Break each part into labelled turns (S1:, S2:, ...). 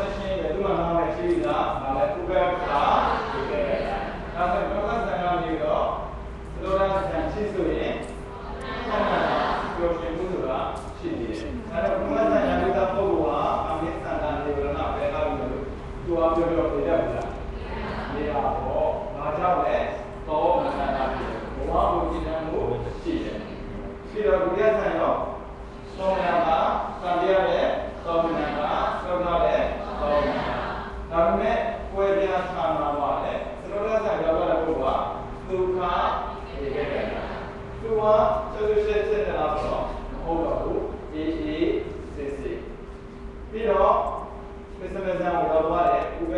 S1: ရှင်းရှင်းပဲသူ့မှာနားမယ်ရှိပြီလားဒါလည်းဥပ္ပခါဒီကဲဒါဆိုတော့ကဆန်ကနေတော့သလိုလားဆန်ရှိဆိုရင်ဆောင်းတာပြောရှင်းမှုဆိုတာရှိနေတယ်အဲတော့ဘုရားဆန်ရတဲ့ပုဂ္ဂိုလ်ဟာအမေဆန္ဒနေဝရဏပဲလာပြီးလို့သူအပြောပြောပြရပြီလားနေရတော့ဘာကြောင့်လဲတော့မဆန္ဒဖြစ်တယ်ဘဝကိုကြည်နံမှုရှိတယ်ရှိတော့ဘုရားဆန်ရောဆောင်းရတာသံတရားနဲ့သောမနာကသောနာနဲ့သောမနာဒါပေမဲ့ကိုယ်ပြားဆာနာပါလေသရောရဆန်ရောက်လာတဲ့ပုဂ္ဂိုလ်ကဒုက္ခဧကကတာ သူကသုရှိစစ်တာဆိုတော့မဟုတ်တော့ဘူးအေးအေးစစ်စစ်ပြီးတော့ပစ္စမဇံကိုရောက်သွားတဲ့ဥပ္ပ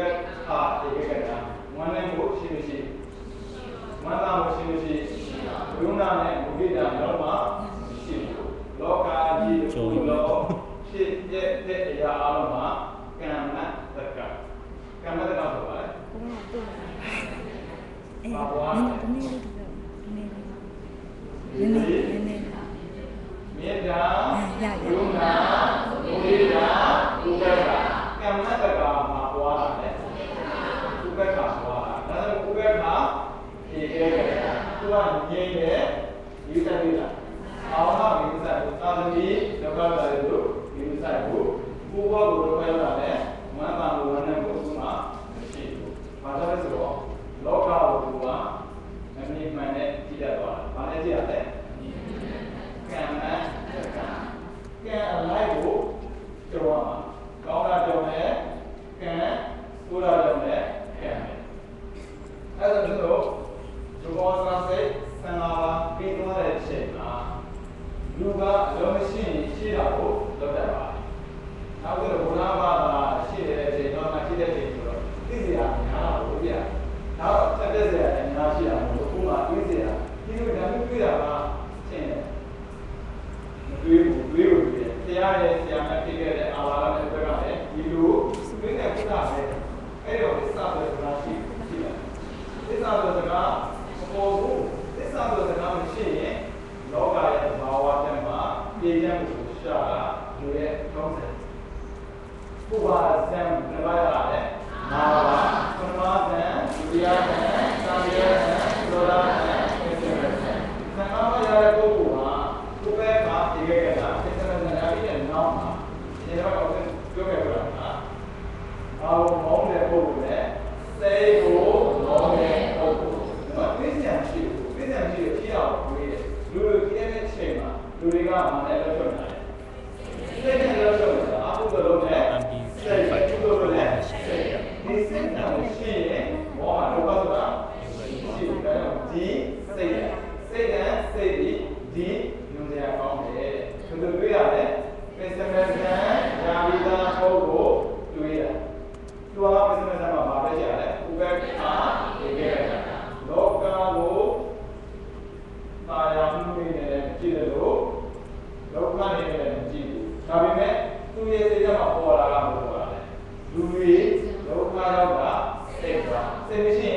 S1: ခာဧကကတာဝမ်းနဲ့ကိုရှိမရှိဝမ်းသာကိုရှိမရှိဘုရားနဲ့ဘုရားတော့မှရှိဘူးလောကကြီးတစ်ခုလုံးဖြစ်တဲ့တဲ့အရာအလုံးမှာကံမတက္ကကံမတက္ကဆိုပါလေ
S2: ဘုရားတို့လာအေးနည်းနည်းလေးတော့နည်း နည်းနည်းနည်းနည်းနည်း
S1: မေတ္တာ
S2: ရရ
S1: ကရုဏာမုဒိတာဥပ္ပခာကမ္မတက္ကမှာပွားတာလေဥပ္ပခာပွားတာဒါဆိုဥပ္ပခာဒီကဲကဲသူကငြိမ့်တယ်ယူဆိုင်ပြီလားအောင်တော့ဒီဆိုင်ကိုသာသမီဒုက္ခတာလို့ဒီဆိုင်ကိုပူဘောကိုတော့ပြောတာလေမန္တန်ကိုဝန်းနေကိုသူမှမရှိဘူးဘာလို့လဲဆိုတော့လောကကိုသူကမမြင်မှန်နဲ့ကြည့်တတ်သွားတာဘာလဲကြည့်ရလဲ ကံမတက္ကကံ အလိုက်ကိုကြောရမှာကောင်းတာကြောမယ်ကံဆိုးတာကြောမယ်ကံမယ်အဲ့ဒါတို့တို့ဒီဘောစရာစိတ်ဆန္ဒပါပြီးသွားတဲ့အချိန်မှာလူကအလုံးမရှိရင်ရှိတာကိုလုပ်တတ်ပါနောက်ပြီးတော့ဘုရားဘာသာရှိတဲ့အချိန်တော့မှရှိတဲ့အချိန်ဆိုတော့သိစရာများတာကိုပြနောက်ဆက်တဲ့စရာအများရှိတာမဟုတ်ဘူးဥပမာသိစရာဒီလိုဓာတ်တွေ့တာကရှင်းတယ်တွေးကိုတွေးကို တွေးတယ်တရားရဲ့ဆရာမဖြစ်ခဲ့တဲ့အာလာရတဲ့ဘက်ကလည်းဒီလိုတွေးတဲ့ပုဒ်တာပဲအဲ့တော့သစ္စာဆိုတဲ့စကားရှိရှိတယ်သစ္စာဆိုတဲ့စကားမပေါ်ဘူးသစ္စာဆိုတဲ့စကားမရှိရင်လောကရဲ့ဘာဝတဲ့မှာပြည့်ရမှုကိုရှာတာလူရဲ့ကောင်းတယ်ပုဗ္ဗာဇံနမရတဲ့နာပါပရမဇံဒုတိယဇံသံဃာဇံသောတာဇံအစ္စရဇံသံဃာမရတဲ့ပုဂ္ဂိုလ်ဟာကိုယ်ပဲမှာဒီကဲကတာသစ္စာဇံအပြီးတဲ့ နောက်မှာဒီတော့ပြောခဲ့ကြတာဟာအာမောင်းတဲ့ပုဂ္ဂိုလ်နဲ့စိတ်ကိုမောင်းတဲ့ပုဂ္ဂိုလ်ဒီမှာသိဉာဏ်ရှိဘူးသိဉာဏ်ရှိလို့ဖြစ်အောင်ဝေးတယ်လူတွေပြည့်တဲ့ချိန်မှာလူတွေကမှလည်းလွတ်ထွက်လာတယ်စိတ်နဲ့လွတ်ထွက်လာတာအခုလိုလုပ်တဲ့စိတ်အခုလိုလုပ်တဲ့စိတ်ဒီစိတ်ကမရှိရင်ဘောမှာဒုက္ခဆိုတာရှိတယ်တော့ဒီစိတ်ရစိတ်ကစိတ်ဒီဒီညွန်စရာကောင်းတယ်ဘယ်လိုတွေ့ရလဲပ စ္စမဇံယာဝိတာပုဂ္ဂိုလ်တွေ့ရသူကပစ္စမဇံမှာဗာပဲရှိရလဲဥပ္ပခာဒီကဲလောကကိုတာယာမှုနေတယ်ကြည့်တယ်လို့လောကနေလည်းမကြည့်ဘူးဒါပေမဲ့သူရဲ့စိတ်ကမှပေါ်လာတာမဟုတ်ပါဘူးလူတွေလောကရောက်တာစိတ်ကစိတ်မရှိ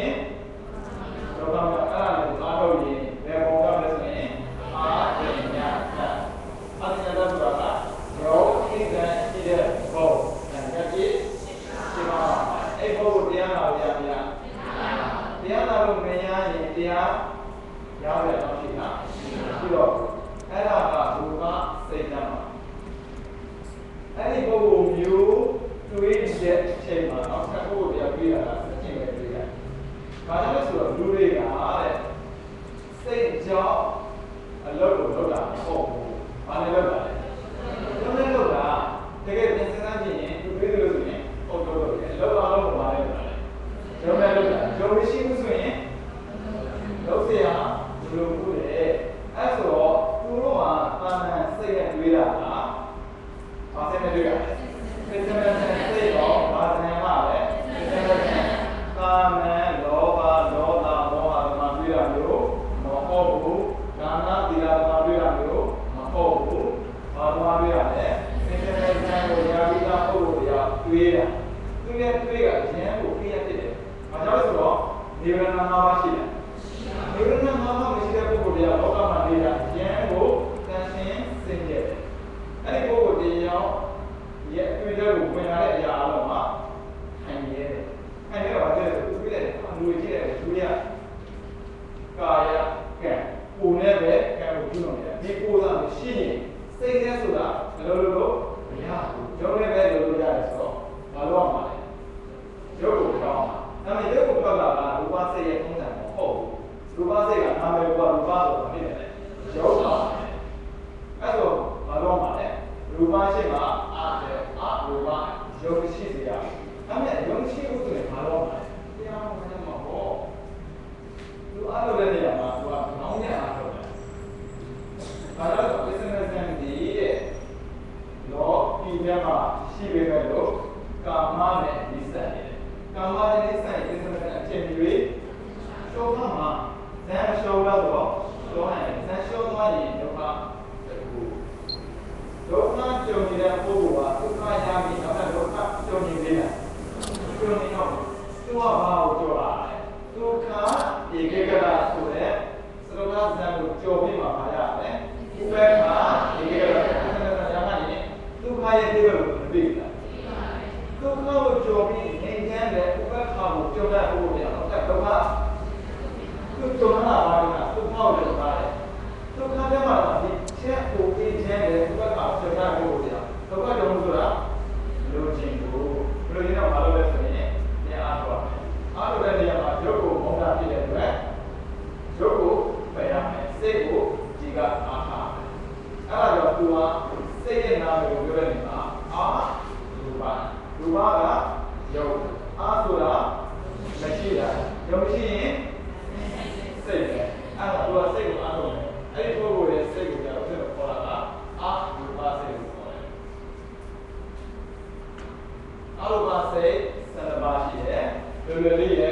S1: တ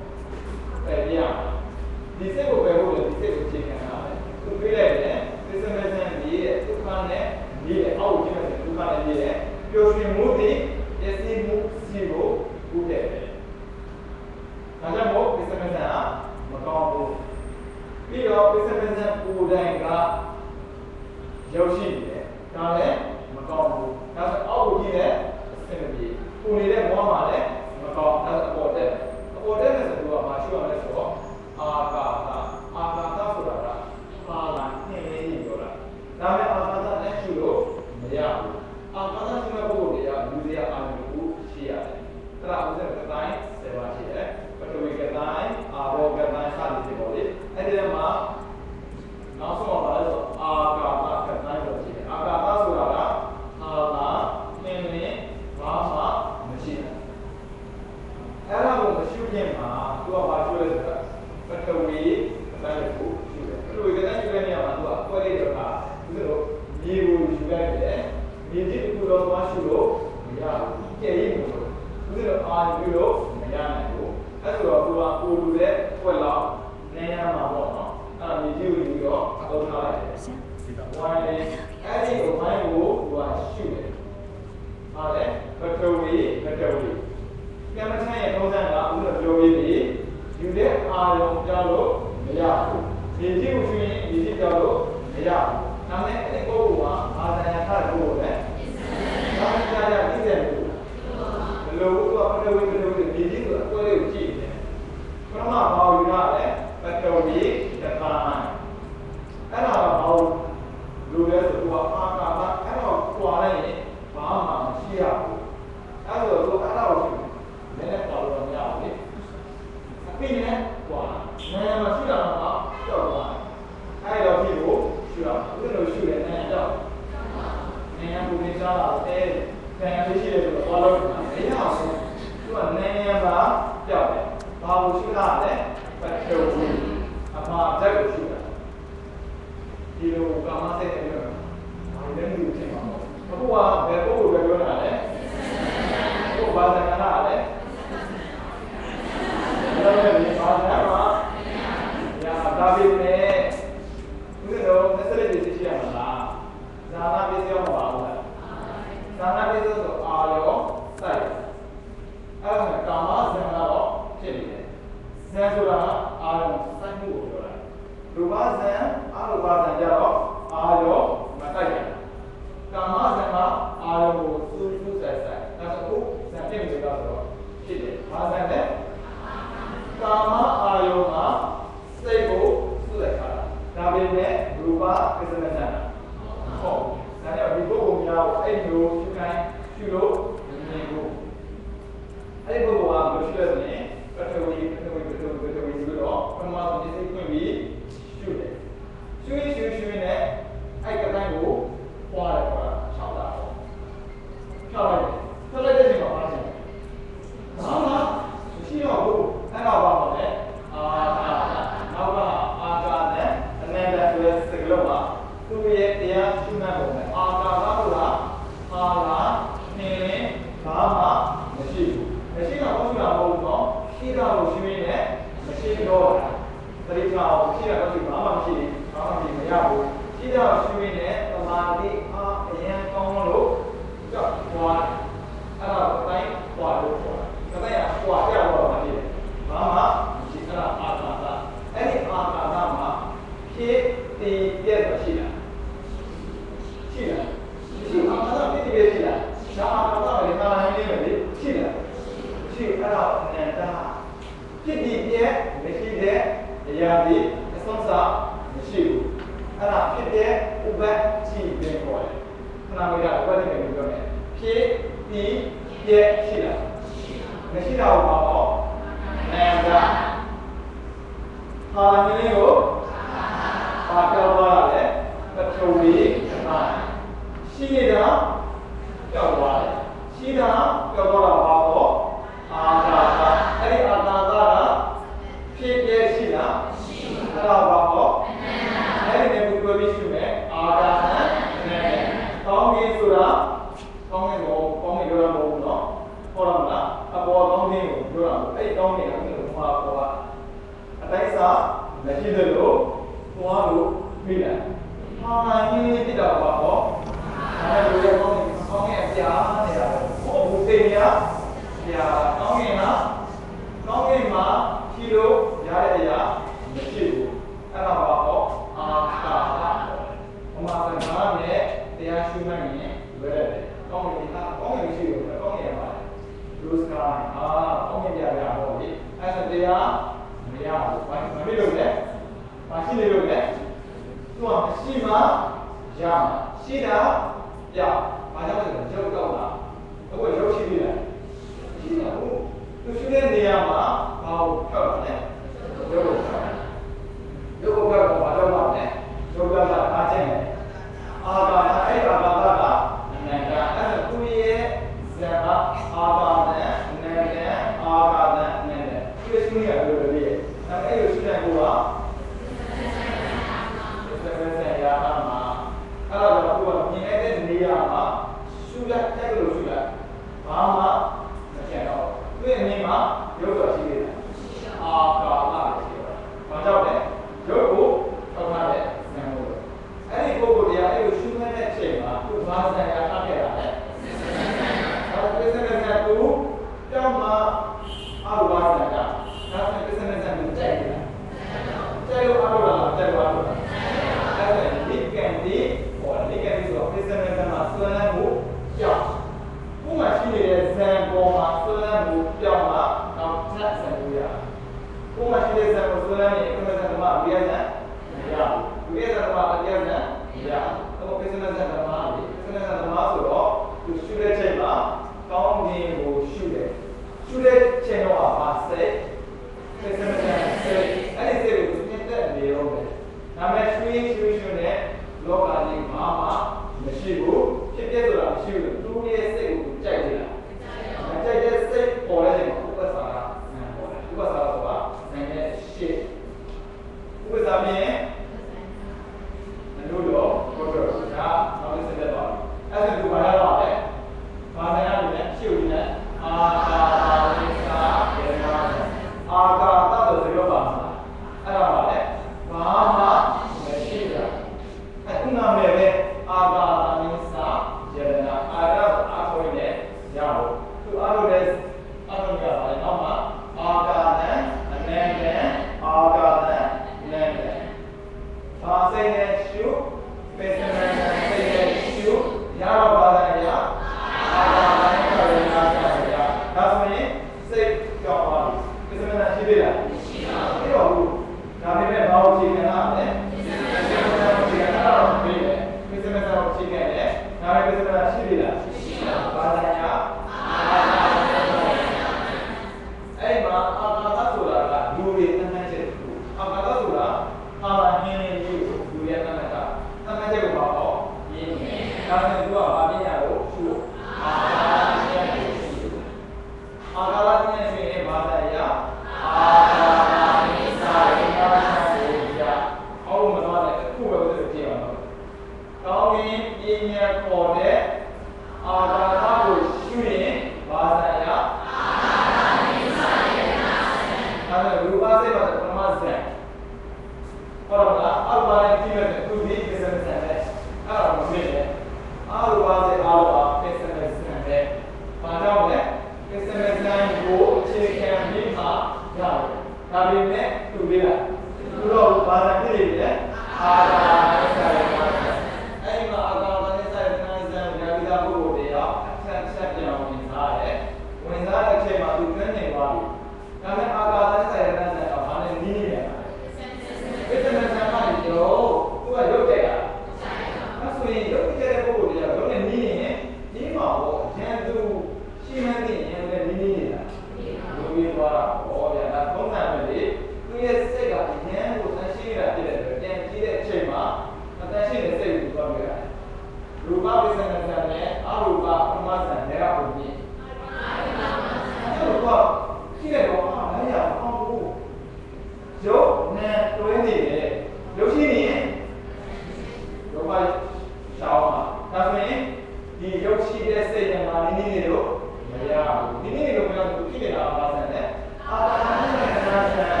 S1: နဲ့မာနင်းနေနေလို့မရဘူးဒီနေ့လို့မရဘူးဖြစ်နေတာပါဆန်တယ်အာသာနဲ့နာဆန်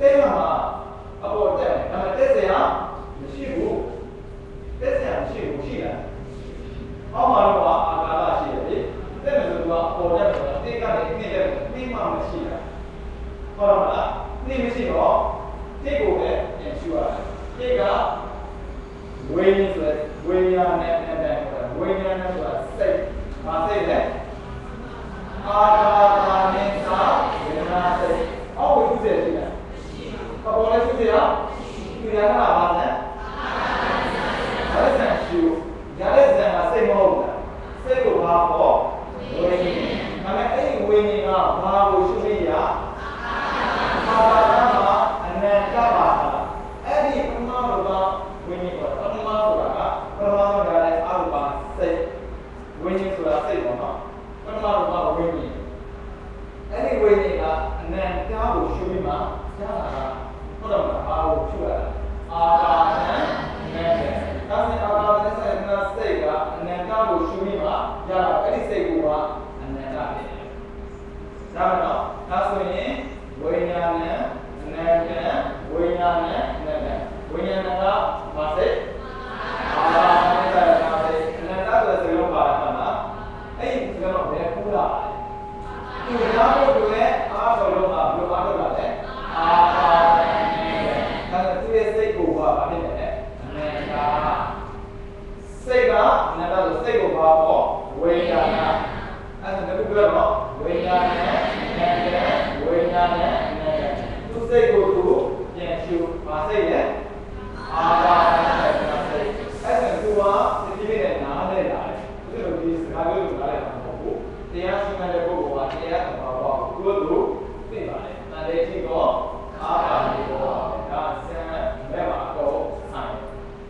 S1: တဲ့မှာအပေါ်တက်တယ်ဒါပေမဲ့တက်စရာမရှိဘူးတက်စရာမရှိဘူးရှိလားအောက်မှာတော့အာကာလရှိတယ်လေတက်မယ်ဆိုတော့အပေါ်တက်တယ်ဆိုတော့တိတ်ကနေအနှစ်တက်ပြီးမှမရှိတာဟုတ်လားမလားနှိမရှိတော့တိတ်ကိုပဲပြန်ရှူရတယ်တိတ်ကဝိညာဉ်ဆိုတဲ့ဝိညာဉ်နဲ့နဲ့နဲ့ဝိညာဉ်နဲ့ဆိုတာစိတ် မစိတ်နဲ့အာကာသနဲ့သာဝေဒနာစိတ်အောက်ဝိသုစေရှိတယ်အပေါ်လည်းရှိတယ်ဒီရတာပါလဲအဲ့ဒါရှူရတဲ့ဇန်ကစိတ်မဟုတ်ဘူးစိတ်ကိုဘာပေါ့ဝိညာဉ်ဒါပေမဲ့အဲ့ဒီဝိညာဉ်ကဘာကိုရှုမိရအာကာသမှာအနန္တပါတာအဲ့ဒီပထမတော့ဝိညာဉ်ပေါ့ပထမဆိုတာကပထမတော့ဒါလည်းအရုပစိတ် ဝိညာဉ်ဆိုတာစိတ်ပေါ့နော်ပထမတော့ဝိညာဉ်အဲ့ဒီဝိညာဉ်ကအနန္တကိုရှုမိမှရတာကဟုတ်တော့မလားဘာကိုရှုရတာအာကာသနဲ့နဲ့ဒါဆိုရင်အာကာသနဲ့ဆိုင်တဲ့စိတ်ကအနန္တကိုရှုမိမှရတာအဲ့ဒီစိတ်ကအနန္တဖြစ်တယ်ဒါမှတော့ဒါဆိုရင်ဝိညာဏနဲ့အနန္တဝိညာဏနဲ့အနန္တဝိညာဏကဘာစိတ်အာကာသနဲ့ဆိုင်တဲ့စိတ်အနန္တဆိုတဲ့စကားလုံးပါတယ်မလားအဲ့ဒီစကား လုံးဘယ်ကူလာလဲသူရားတို့တွေလည်းအားတော်လုံးမှာဘယ်လိုအားတော်လာလဲအာကာသနဲ့ဒါဆိုသူရဲ့စိတ်ကိုဘာဖြစ်လဲအနန္တစိတ်ကအနန္တဆိုစိတ်ကိုဘာပေါ့ဝိညာဏအဲ့ဒါလည်းပြောတော့ဝိညာဏနဲ့အနန္တဝိညာဏနဲ့အနန္တသူစိတ်ကိုသူပြန်ရှုပါစိတ်ရဲ့အာကာသနဲ့စိတ်အဲ့ဒါသူကဒီပြည့်နဲ့နားလဲလာတယ်သူတို့ဒီစကားပြောလို့နားလဲတာမဟုတ်ဘူး တရားရှိမှတဲ့ပုဂ္ဂိုလ်ကတရားသဘာဝကိုသူတို့သိပါတယ်။ဒါလည်းကြည့်တော့အာပါနေတော့ဒါဆန်မဲ့မှာတော့ဆိုင်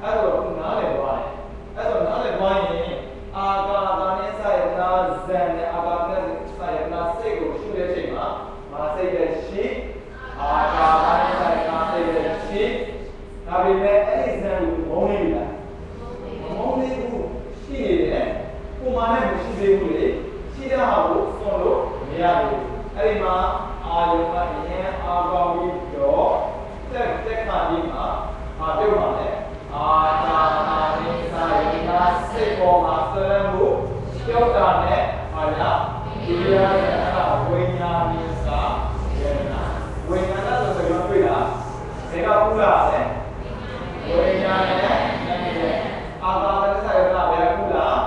S1: အဲ့တော့နားလဲသွားတယ်အဲ့တော့နားလဲသွားရင်အာကာသနဲ့ဆိုင်နာဇန်နဲ့အာကာသနဲ့ဆိုင်နာစိတ်ကိုရှုတဲ့ချိန်မှာမာစိတ်ရဲ့ရှိအာကာသနဲ့ဆိုင်နာစိတ်ရဲ့ရှိဒါပေမဲ့အဲ့ဒီဇန်ကိုမုန်းနေပြီလားမုန်းနေဘူးရှိနေတယ်ပုံမှန်နဲ့မရှိသေးဘူးလေရှိတဲ့ဟာကို စွန့်လို့မရဘူးအဲ့ဒီမှာအာယုံကအရင်အာကောင်းပြီးတော့တက်တက်ခါကြီးမှာမပြုတ်ပါနဲ့အာသာသာရိစာရိနာစေပေါ်မှာစရမှုပြောက်တာနဲ့ဟာရဒီရတဲ့အခါဝိညာဉ်မျိုးစာဝေဒနာဝိညာဏဆိုစကားတွေ့လားဒါကပူလာတယ်ဝိညာဉ်နဲ့နဲ့အာသာသစာရနာဘယ်ကူလား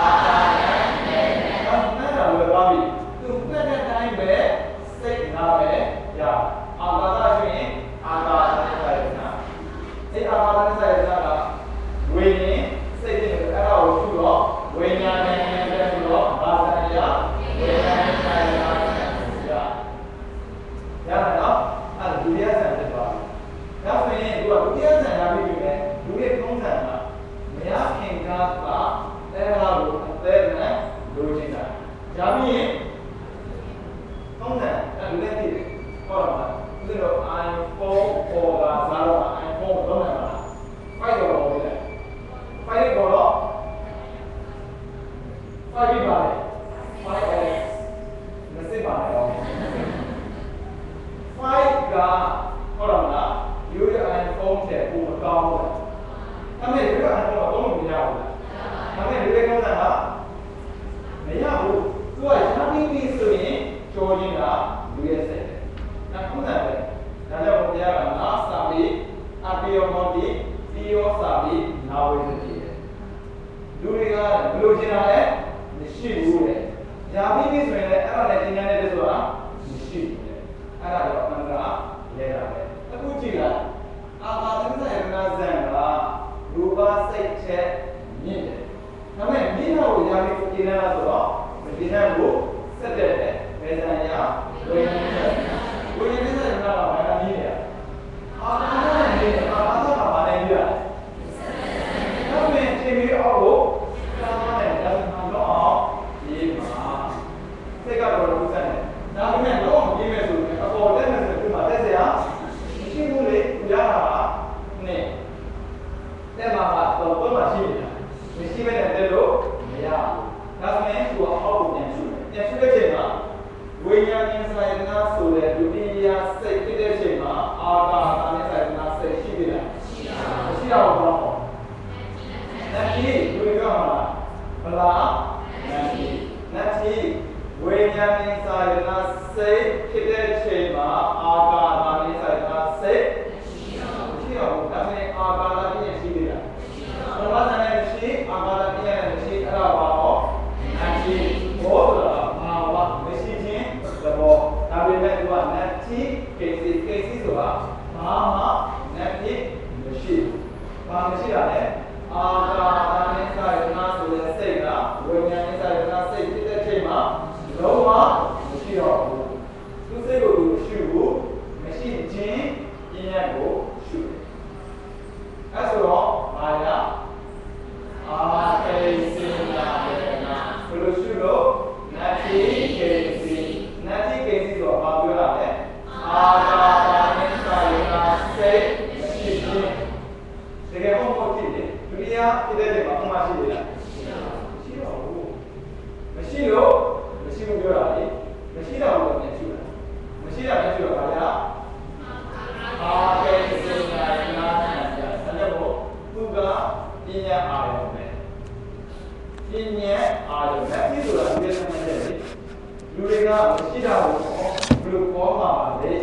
S1: အာသာ ဝိညာဉ်နဲ့နဲ့ဆိုတော့ဘာသာရဝိညာဉ်စာရနာရရတယ်နော်အဲ့ဒုတိယဆံဖြစ်သွားပြီဒါ ဆိုရင်သူကဒုတိယဆံရပြီပဲဒုတိယသုံးဆံကမရခင်ကားကအဲ့ဒါကိုအသက်နဲ့လိုချင်တာဒါပြီးရင်သုံးဆံအဲ့ဒုတိယတိဟုတ်လားသူတို့ iPhone ပေါ်ကစားတော့ iPhone လုံးနေမှာဖိုက်တော့ပေါ်တယ်ဖိုက်ပေါ်တော့ဖိုက်ပြီးပါလေဖိုက်အဲ့မစစ်ပါနဲ့တော့ five ကဟုတ်လားမလားရိုးရ iPhone တဲ့ပုံမကောင်းဘူးလားဒါပေမဲ့ရိုးရ iPhone ကတော့မရဘူးလားဒါပေမဲ့ရိုးရကောင်းတာကမရဘူးသူကရှားပြီးပြီဆိုရင်ကြောချင်းကလူရဲ့စိတ်တယ်ဒါခုနကပဲဒါကြောင့်ဘုရားကနာစာပြီး အပိယောမောတိတိယောစာပြီးနာဝေသတိတယ်လူတွေကဘယ်လိုချင်တာလဲမရှိဘူးတဲ့ညာပြီးပြီဆိုရင်လည်းအဲ့ဒါလည်းသင်္ကန်းနဲ့တည်းဆိုတာမရှိဘူးတဲ့အဲ့ဒါတော့အမှန်ကလဲတာပဲအခုကြည့်လိုက်အာသာသစ္စာယနာဇံကရူပစိတ်ချက်မြင့်တယ်ဒါပေမဲ့မြင့်တော့ရာပြီးကြည့်နေတာဆိုတော့ဒီနေ့ကိုဆက်တဲ့ဘယ်ဇံရဝိညာဉ်နဲ့ဝိညာဉ်နဲ့ဇံကဘာလဲမြင့်တယ် အာသာနဲ့မြင့်တယ်အာသာကဘာလဲမြင့်တယ်ဒါပေမဲ့ချိန်ပြီးအောက်ကို အာတာတာနဲ့ဆိုင်နာစိတ်ရှိပြီလားရှိပါဘူးရှိရအောင်ဘယ်လိုနတ်ကြီးဝေကမှာဘလားနတ်ကြီးနတ်ကြီးဝေညာဉ်နဲ့ဆိုင်နာစိတ်ဖြစ်တဲ့အချိန်မှာအာတာတာနဲ့ဆိုင်နာစိတ်ရှိရအောင်ရှိရအောင်ဒါနဲ့အာတာတာပြည့်ရှိပြီလားရှိပါဘူးဘဝဇာတ်နဲ့ရှိအာတာတာပြည့်ရတဲ့ရှိအဲ့ဒါပါတော့နတ်ကြီးဘော ဆိုတာဘာမှလက်ဖြစ်မရှိဘူးဘာမရှိတာလဲအာကာသနဲ့စာရဏဆိုတဲ့စိတ်ကဝိညာဉ်နဲ့စာရဏစိတ်ဖြစ်တဲ့ချိန်မှာလုံးဝမရှိတော့ဘူးသူစိတ်ကိုသူရှုဖို့မရှိခြင်းပြည့်ရကိုရှုတယ်အဲဆိုတော့ဘာလဲအာကေစိနာဘေနာဘယ်လိုရှုလို့နတ်တိကေစီနတ်တိကေစီဆိုတာဘာပြောတာလဲအာကာ လူတွေကမရှိတာကိုဘယ်လိုပေါ်ပါလဲ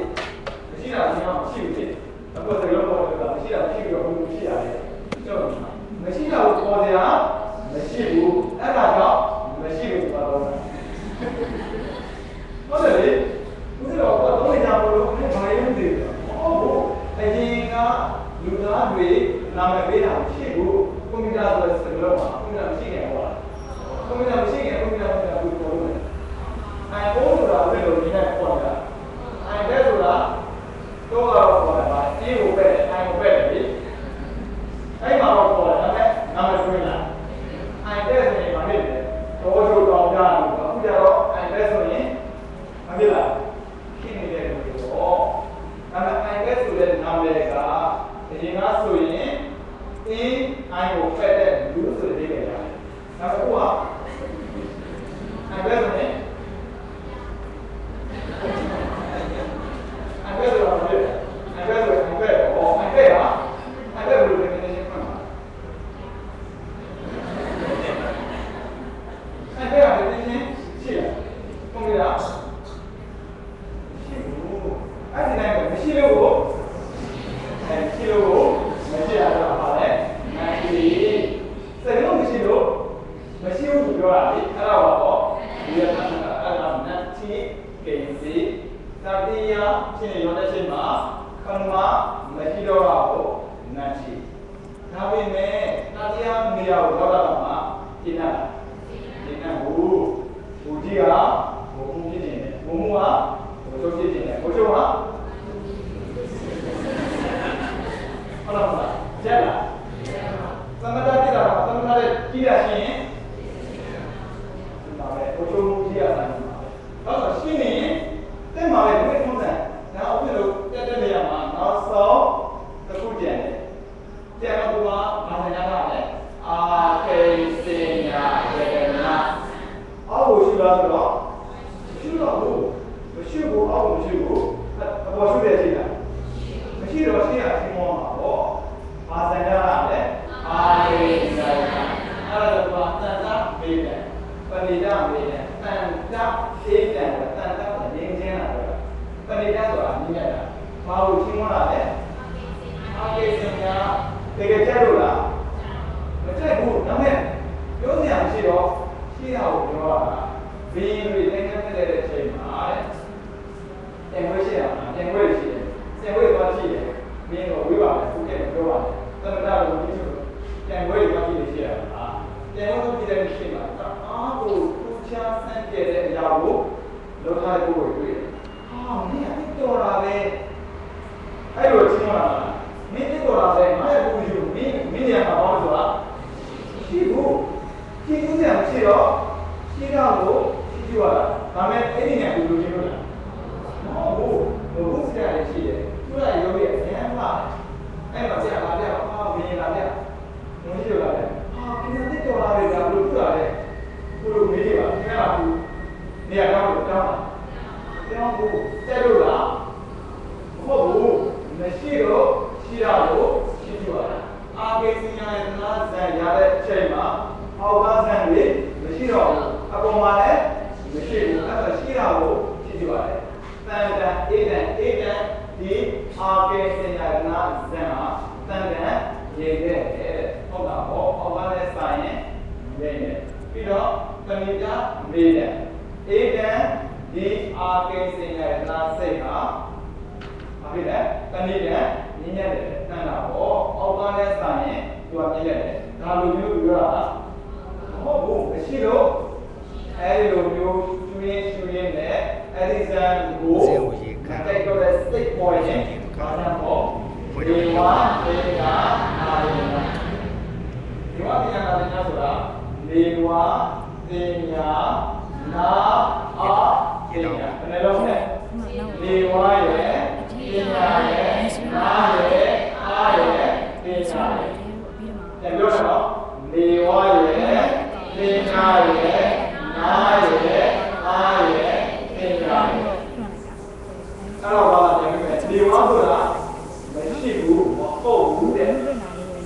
S1: ရှိတာများမရှိဘူးအခုစကားပေါ်တာရှိတာဖြစ်ပြီးတော့ဘူးဖြစ်ရတယ်ကြောက်မရှိတာကိုပေါ်စရာမရှိဘူးအဲ့ဒါကြောင့်မရှိဘူးပါတော့ဟုတ်တယ်လေဦးဇော်ကတော့နေကြပါလို့ခင်ဗျာရင်းသေးတယ်ဟုတ်ဘူးအရင်ကလူသားတွေနာမည်ပေးတာဖြစ်ဘူးကွန်ပျူတာဆိုတဲ့စကားလုံးမှာကွန်ပျူတာမရှိခဲ့ဘူးကွန်ပျူတာမရှိခဲ့ကွန်ပျူတာမရှိဘူးပေါ်လို့အဲဘိုးဆိုတာဘယ်လိုလဲ ဖြစ်လဲတဏှာနဲ့ညဉ့်ညက်တယ်တန်တာပေါ့အောက်ကလည်းစာရင်သူကညဉ့်ညက်တယ်ဒါလိုမျိုးပြောတာမဟုတ်ဘူးမရှိလို့အဲဒီလိုမျိုးရှူရင်းရှူရင်းနဲ့အဲဒီဇန်ကိုတိုက်တော့တဲ့စိတ်ပေါ်ရင်ဘာသာပေါ့ဒီဝါဒေနာနာရီနာဒီဝါဒေနာနာရီနာဆိုတာနေဝါတင်ညာနာအာတင်ညာဘယ်နှလုံးလဲနေဝါရဲ့ ပညာရဲ့နာရဲ့အားရဲ့ပညာရဲ့ပြန်ပြောရအောင်နေဝါရဲ့ပညာရဲ့နာရဲ့အားရဲ့ပညာရဲ့အဲ့တော့ဘာလဲပြန်ပြောမယ်နေဝါဆိုတာမရှိဘူးမဟုတ်ဘူးတဲ့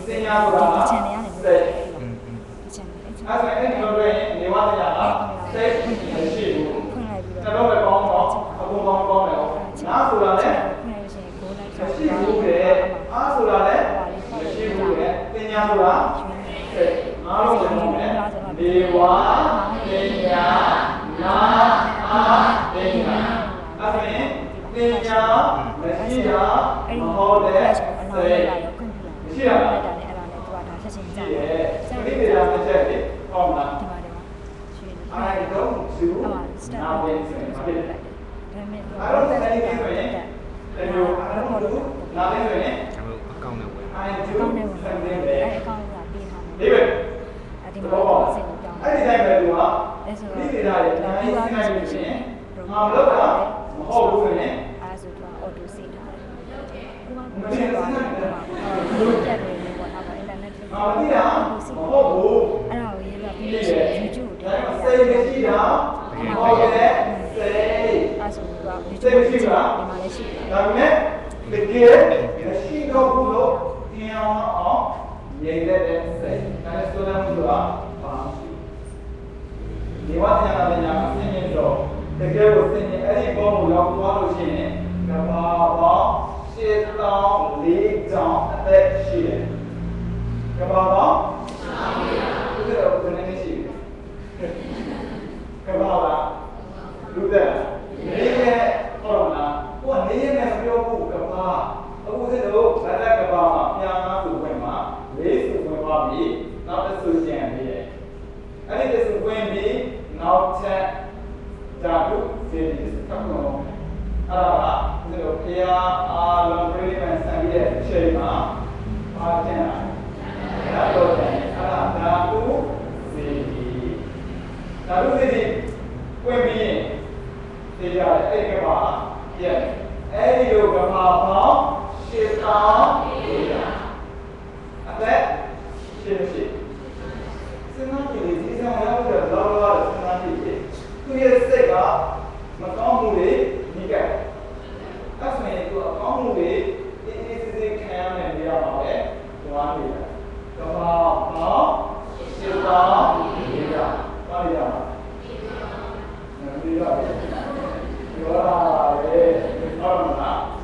S1: စင်ညာဆိုတာကစိတ်အဲ့ဒါအဲ့ဒီလိုတွေနေဝါတရားကစိတ်မရှိဘူးကျွန်တော်ပဲကောင်းတော့အကုန်ကောင်းကောင်းတယ်။နားဆိုတာလည်း မရှိဘူးလေ။အားဆိုတာလည်းမရှိဘူးလေ။ပညာဆိုတာအားလုံးလည်းကောင်းတယ်။ဒီဝါပညာနာအားပညာအဲ့ဒါရင်ပညာမရှိတာမဟုတ်တဲ့စိတ်မရှိတာလားရှိရဲ့။ဒီနေ့ဒါတစ်ချက်လေဟောမလား I don't do nothing ဆိုရင်ဘာဖြ စ်လဲ I don't do anything ဆိုရင်တကယ် I don't do nothing ဆိုရင်
S3: ကျွန်တော်အကောင့်နဲ့ဝင်
S1: I do
S2: ကောင်းတယ်ဝင်
S1: something
S2: အဲ
S1: ပဲ
S2: အကောင့်ကပေးထားတယ်
S1: ဒီပဲ
S2: အဒီ
S1: ဒီ
S2: မှာ
S1: ဘောပါ
S2: စိတ်ကိုကြောင်း
S1: အဲ့ဒီတိုင်းပဲသူက
S2: အဲဆို
S1: ဒီဒေတာရဲ့အများကြီးစိတ်နိုင်လို့ရှိရင်ငါမလုပ်တာမဟုတ်ဘူးဆိုရင်
S2: အဲဆိုတော့အော်တိုစိတ်ထားတယ်ကိုက
S1: မသိဘူးစိတ်နိုင်တယ်
S2: ဒီတက်တယ်ပေါ့နော်အင်တာနက်
S1: ငါမသိတာမဟုတ်ဘူး
S2: အဲ့ဒါကိုရေးပြပြီး
S1: ဒီ
S2: လို့ရှိ
S1: ရဲ့
S2: ရင် YouTube
S1: ဒါကစိတ်မရှိတာဟုတ်တယ်စိတ်
S2: အဲ ဆိုတော့
S1: စိတ်မရှိဘူးလား
S2: ဒီမှာလည်းရှိတယ်
S1: ဒါပေမဲ့တကယ်မရှိတော့ဘူးလို့တင်အောင်အောင်နေတဲ့တဲ့စိတ်ဒါနဲ့ဆိုတဲ့မှုကပါဒီဝါသနာပညာအသိဉာဏ်တော့တကယ်ကိုသိဉာဏ်အဲ့ဒီဘောကိုရောက်သွားလို့ရှိရင်ကဘာပေါင်းရှင်းတောင်းလေးတောင်းအသက်ရှိတယ်ကဘာပေါင်းရှင်းတောင်းလေးတောင်းဘယ်နည်းရှိလဲကဘာလားလူတဲ့ နေရဲ့ဟုတ်လားကိုကနေရဲ့နဲ့ပြောဖို့ကဘာအခုစစ်တော့ဗတ်တက်ကဘာမှာပြန်ကားဆိုဝင်မှာလေးဆိုဝင်ပါပြီနောက်တစ်ဆိုကျန်နေတယ်အဲ့ဒီဆိုဝင်ပြီးနောက်ချက်ဓာတုစေဒီကံတော့အဲ့ဒါကဒီလိုဖျားအားလုံးပြိပန်ဆံပြီးတဲ့အချိန်မှာပါကျန်တာဓာတုတယ်အဲ့ဒါဓာတုစေဒီဓာတုစေဒီဝင်ပြီးရင် သိကြတယ်အဲ့ဒီကပါပြည့်အဲ့ဒီလိုကပါပေါင်းရှင်းအောင်ပြရအသက်ရှင်းရှင်းစဉ်းစားကြည့်လေဒီဆောင်ရောက်တဲ့လောလောစဉ်းစားကြည့်လေသူရဲ့စိတ်ကမကောင်းမှုတွေဒီကဲအဲ့ဆိုရင်သူအကောင်းမှုတွေအေးအေးစစ်စစ်ခံရမယ်နေရာမှာပဲသွားနေတာကဘာတော့စေတောဒီကပါရမှာဒီကပြောရလေဟုတ်မ လား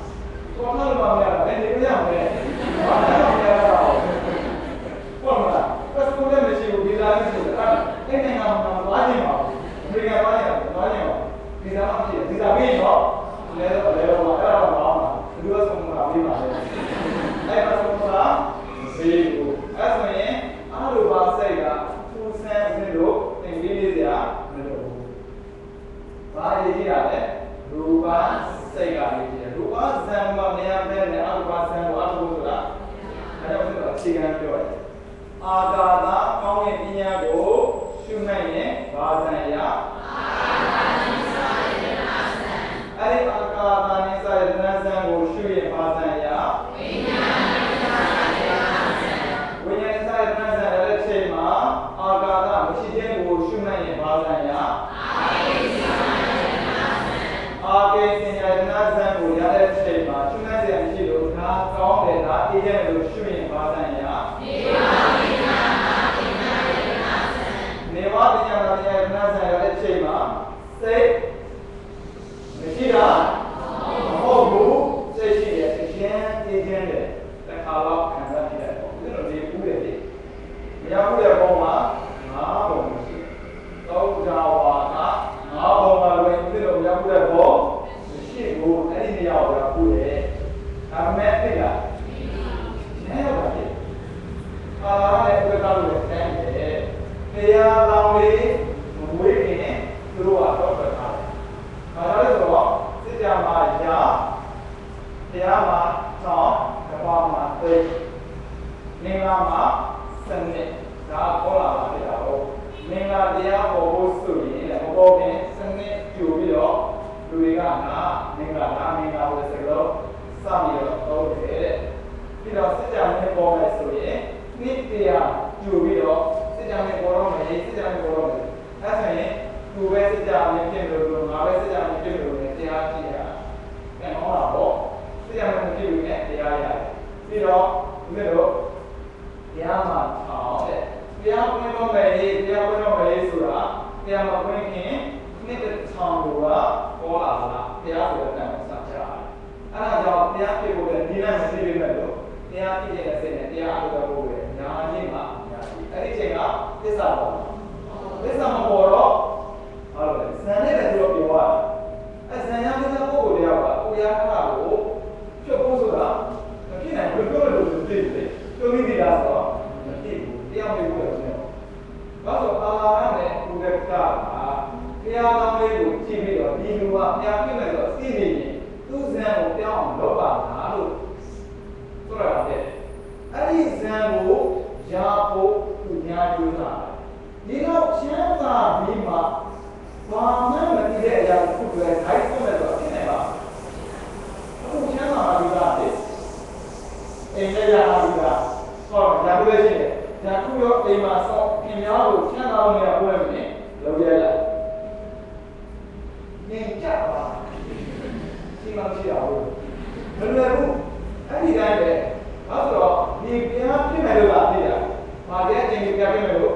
S1: ခဲ့လို့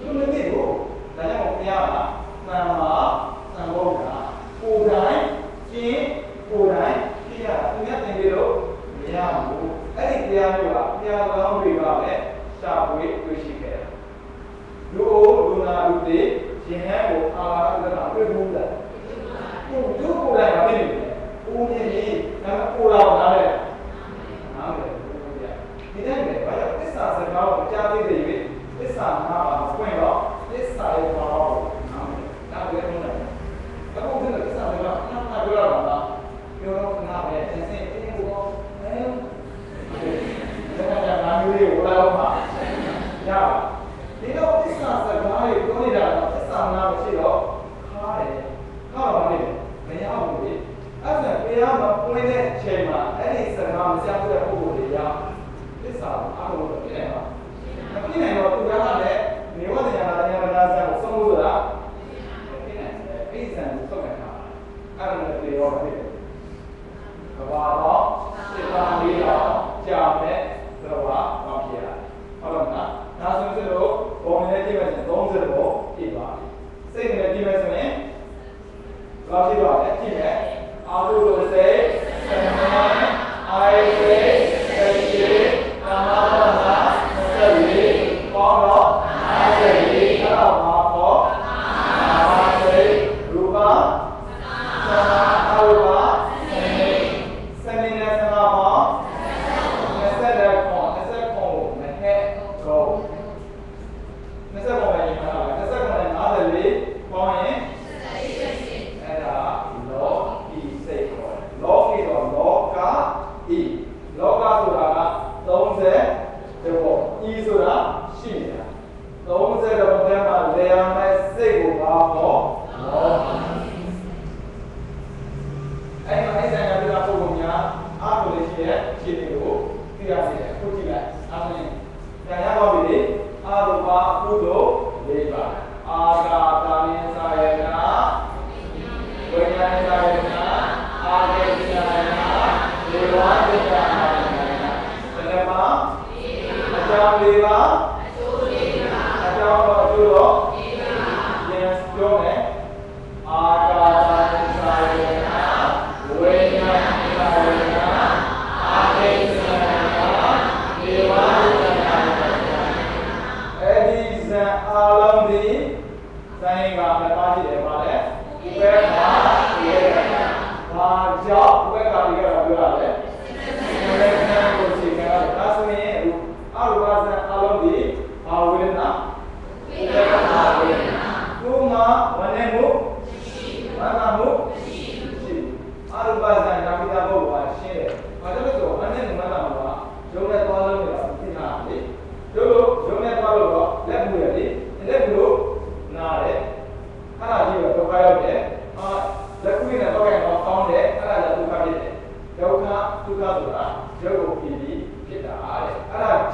S1: သူမသိဘူးဒါကြောင့်ဘုရားကသံဃာသံဃောတာကိုယ်တိုင်ကျင့်ကိုယ်တိုင်ကြည့်ရသူများသင်ပြီးတော့မရဘူးအဲ့ဒီတရားမျိုးကဘုရားကောင်းတွေပါပဲရှားပွေတွေ့ရှိခဲ့တာလူအိုလူနာလူတွေရှင်ဟန်ကိုအာရဥဒနာတွေ့မှုလားကိုယ်တို့ကိုယ်တိုင်မဖြစ်ဘူးကိုယ်မြင်ရင်ဒါကိုယ်တော်နား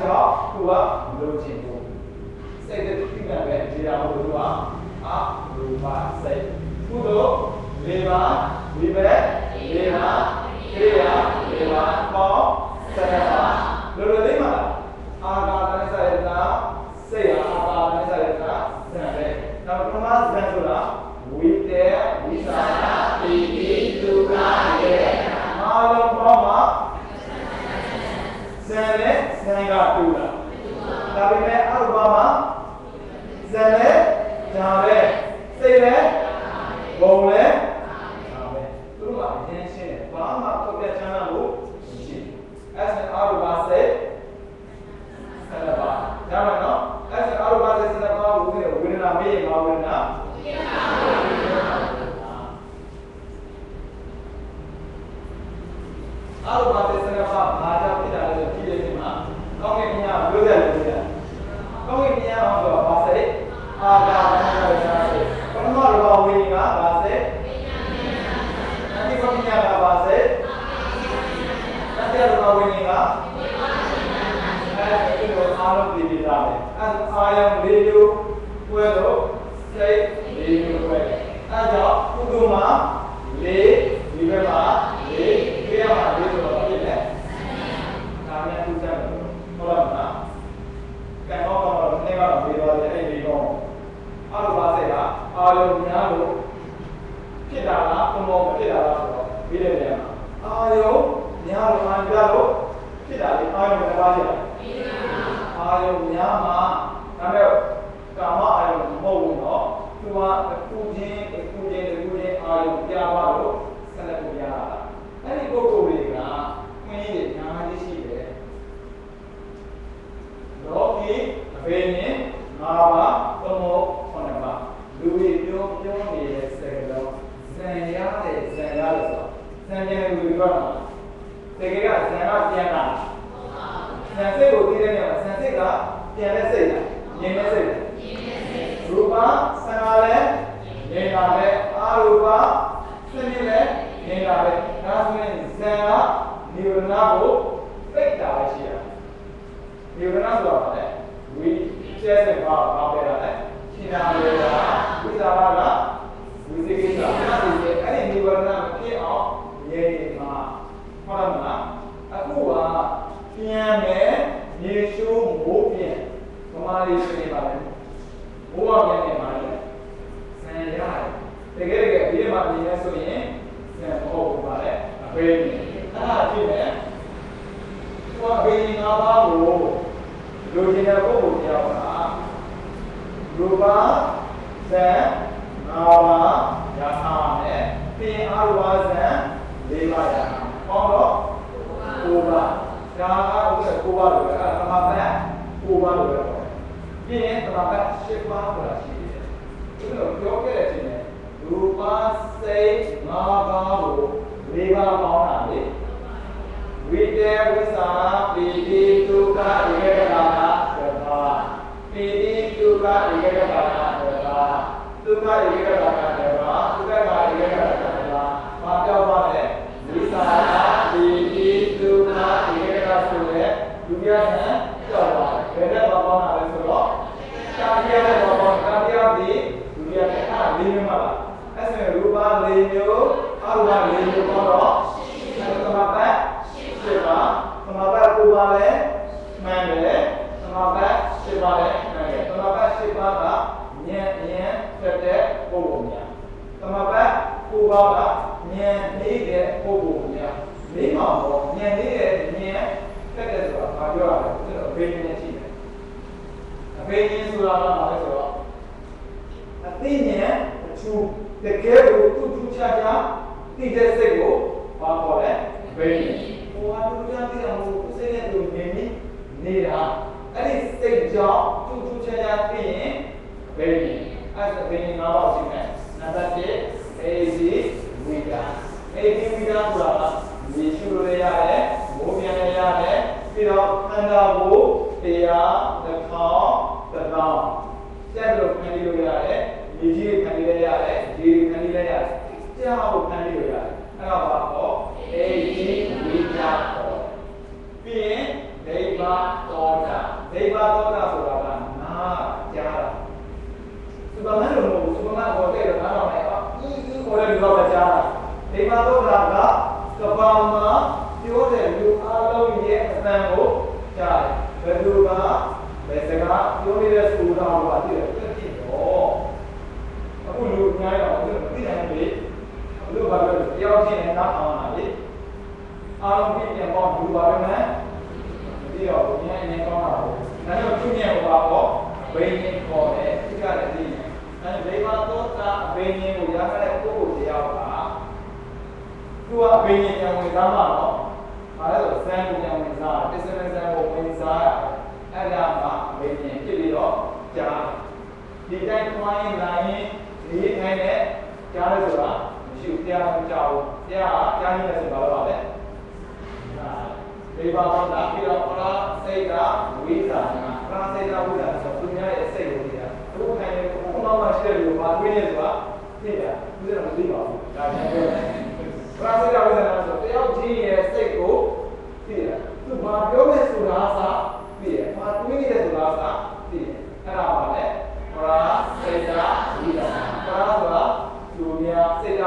S1: ကြောင့်သူကမလို့ချင်ဘူးစိတ်တတိကပဲဒီရာဘုရားအာရူပစိတ်ကုသိုလ်၄ပါးဝိဘက်၄ပါးခေယ၄ပါးပေါင်း၁၀ပါးလောလောလေးမှာအာဂါတနစရတစိတ်အာဂါတနစရတဇံပဲနောက်ပထမဇံဆိုတာဝိတေ နဲ့ဇံကတူတာဒါပေမဲ့အရုပမှာဇံနဲ့ဇာပဲစိတ်နဲ့ဘုံနဲ့ဇာပဲသူတို့ကအရင်ရှင်းတယ်ဘာမှတော့ပြချ အတိကောင်းကင်မြတ်ကဘာစိတ်တတိယလောဝိညာဉ်ကအဲဒီလိုအားလုံးပြည်ပြီးသားပဲအဲအာယံလေးမျိုးပွဲတော့စိတ်လေးမျိုးပွဲအဲကြောင့်ကုသိုလ်မှာလေးဒီဘက်မှာလေးပြရမှာလေးဆိုတော့ဖြစ်တယ်ဒါနဲ့သူကြတယ်ဟုတ်လားမလားကံတော့တော့နေကတော့ပြီးတော့အဲ့ဒီတော့အရုပါစေကအာယုံများလို့ ဖြစ်တာလားပုံပေါ်မဖြစ်တာလားဆိုတော့ပြီးတဲ့နေရာမှာအာယုံများလို့အာယုံပြလို့ဖြစ်တာလေအာယုံကဘာဖြစ်လဲအာယုံများမှာဒါပေမဲ့ကာမအာယုံမဟုတ်ဘူးနော်သူကအခုချင်းအခုချင်းအခုချင်းအာယုံပြပါလို့ဆက်လက်ပြရတာအဲ့ဒီပုဂ္ဂိုလ်တွေကခွင့်ရည်ညာကြီးရှိတယ်လောကီအဖေနဲ့ငါးပါးသမောခုနှစ်ပါးလူတွေပြောပြောနေတဲ့ စကားလုံးဇံရတဲ့ဇံရတယ်ဆိုတော့ဇံပြန်လူတွေပြောတာတကယ်ကဇံကပြန်တာဇံစိတ်ကိုသိတဲ့နေရာမှာဇံစိတ်ကပြန်တဲ့စိတ်လားမြင်တဲ့စိတ်လားရူပဆံလာလဲမြင်လာလဲအာရူပသိမြင်လဲမြင်လာလဲဒါဆိုရင်ဇံကနိဝရဏကိုပိတ်တာပဲရှိတာနိဝရဏဆိုတာကလည်းဝိကျဲတဲ့ဘာဘာပဲလားလဲရှင်းတာလေကဝိသရာ ကဝိသေကိစ္စအဲ့ဒီနိဝရဏမဖြစ်အောင်ရေမှာဟုတ်တယ်မလားအခုကပြန်မယ်ရေရှိုးမိုးပြန်ဗမာလေးဆိုနေပါလေမိုးကပြန်နေပါလေဆန်ရတယ်တကယ်တကယ်ဒီမှာမြင်ရဆိုရင်ဆန်မဟုတ်ဘူးပါလေအဖေးနေအဲ့ဒါဖြစ်မယ်သူကဘေးငါးပါးကိုလူကျင်တဲ့ပုဂ္ဂိုလ်တရားကရူပဇံငါး ပါးရထားမယ်ပြင်အာရဝဇံ၄ပါးရထားဟောတော့ကိုပါဒါကဥစ္စာကိုပါလို့အဲ့ဒါသမဘတ်ကိုပါလို့ပြောတယ်ပြင်ရင်သမဘတ်၈ပါးဆိုတာရှိတယ်ဒီလိုပြောခဲ့တဲ့အချိန်နဲ့ရူပစိတ်ငါးပါးကို၄ပါးပေါင်းတာလေဝိတေဝိသာပိတိဒုက္ခဧကဂာ စိတ်ပါကဉာဏ်အရင်တက်တဲ့ပုဂ္ဂိုလ်များသမပတ်ကိုပါကဉာဏ်နေတဲ့ပုဂ္ဂိုလ်များမိမောင်တော့ဉာဏ်နေတဲ့ဉာဏ်တက်တဲ့ဆိုတာဘာပြောရလဲကျွန်တော်အဖေနဲ့ရှိတယ်အဖေရင်းဆိုတာကဘာလဲဆိုတော့အသိဉာဏ်အချူတကယ်ကိုသူ့သူချာချာသိတဲ့စိတ်ကိုဘာခေါ်လဲဘယ်နည်းဟိုဟာသူကြမ်းသိတာမဟုတ်စိတ်နဲ့သူနေနေနေတာအဲ့ဒီစိတ်ကြောင့် အဖေရင်းအဲ့ဒါအဖေရင်းငါးပါးရှိမယ်နံပါတ်1 AZ ဝိဒါ AZ ဝိဒါဆိုတာကမြေရှုလို့ရရတယ်မိုးပြန်လည်းရတယ်ပြီးတော့ခန္ဓာကိုယ်တရားတစ်ခေါက်တစ်ခေါက်စက်လို့ခံလို့ရတယ်မြေကြီးကိုခံလို့ရတယ်ရေကိုခံလို့ရတယ်ကြားကိုခံလို့ရတယ်အဲ့ဒါပါတော့ AZ ဝိဒါပေါ့ပြီးရင်ဒိဗ္ဗသောတာဒိဗ္ဗသောတာဆိုတာကနာကြားတာစူ ပါမန်လိုမဟုတ်ဘူးစူပါမန်ပေါ်တဲ့တော့နားထောင်လိုက်အောင်အင်းအင်းပေါ်တဲ့လူတော့ကြားတာဒီမှာတော့လာကကဘာမှာပြောတဲ့လူအားလုံးရဲ့အသံကိုကြားတယ်ဘယ်သူကဘယ်စကားပြောနေတဲ့စူတော်ကတည်းကပြည့်တော့အခုလူအများတော့သူမသိနိုင်ဘူးလူဘာလို့တယောက်ချင်းနဲ့နားထောင်တာလေအားလုံးပြည့်ပြန်ပေါ့လူပါပဲမသိတော့ဘူးဉာဏ်နဲ့ကောင်းတာပေါ့ဒါကြောင့်သူ့ဉာဏ်ဟောပေါ့ဘိန်းနဲ့ခေါ်တယ်ဒီကလည်းသိတယ် အဲဒိဗ္ဗသောတာအဘိညာဉ်ကိုရခဲ့တဲ့ပုဂ္ဂိုလ်တရားကသူကအဘိညာဉ်ပြန်ဝင်စားမှာတော့ဘာလဲဆိုဇန်ကိုပြန်ဝင်စားတစ္ဆမဇန်ကိုဝင်စားရအဲ့ဒါမှအဘိညာဉ်ဖြစ်ပြီးတော့ကြားဒီတိုင်းထွားရင်လာရင်ဒီထိုင်နဲ့ကြားလဲဆိုတာမရှိဘူးတရားမကြောက်ဘူးတရားကကြားနေတယ်ဆိုတော့ဘာလဲဒေဝဘောတာပြီးတော့ပရာစိတ်ကဝိသနာပရာစိတ်ကဝိသနာဆိုသူများရဲ့စိတ်ကိုသိတာအခုခို င်နေခုနောက်မှရှိတဲ့လူဘာတွေးနေဆိုတာသိတာသူကမသိပါဘူးဒါပြန်ပြောတယ်ပရာစိတ်ကဝိသနာဆိုတယောက်ချင်းရဲ့စိတ်ကိုသိတာသူဘာပြောလဲဆိုတာစာသိတယ်ဘာတွေးနေတယ်ဆိုတာစာသိတယ်အဲ့ဒါပါလေပရာစိတ်ကဝိသနာပရာဆိုတာသူများစိတ်က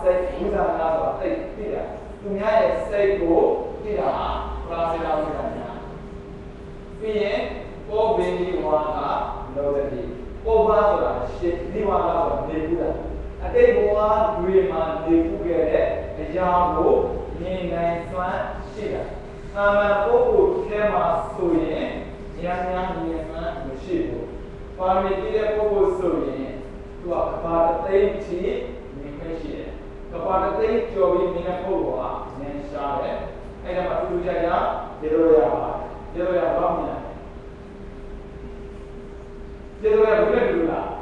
S1: စိတ်ဝိသနာဆိုတာသိသိတာသူများရဲ့စိတ်ကိုသိတာပရာစိတ်ကဝိသနာပြီးရင်ပိုဘင်းဒီဝါကလောကတိ ပိုဘာဆိုတာရှင်းဒီဝါကဆိုတာနေဘူးလားအတိတ်ဘဝတွေမှာနေဘူးခဲ့တဲ့အရာကိုမြင်နိုင်စွမ်းရှိတာအာမန်ပုဂ္ဂိုလ်ထဲမှာဆိုရင်ဉာဏ်ဉာဏ်ဉာဏ်မှမရှိဘူးပါမီတည်တဲ့ပုဂ္ဂိုလ်ဆိုရင်သူကကဘာတသိမ့်ချီမြင်ခွင့်ရှိတယ်ကဘာတသိမ့်ကြော်ပြီးမြင်တဲ့ပုဂ္ဂိုလ်ကဉာဏ်ရှားတယ်အဲ့ဒါမှအတူတူကြကြရေလို့ရပါတယ်ရေလို့ရပါ့မလား ကျေတော့ဘယ်လိုလုပ်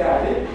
S1: CAD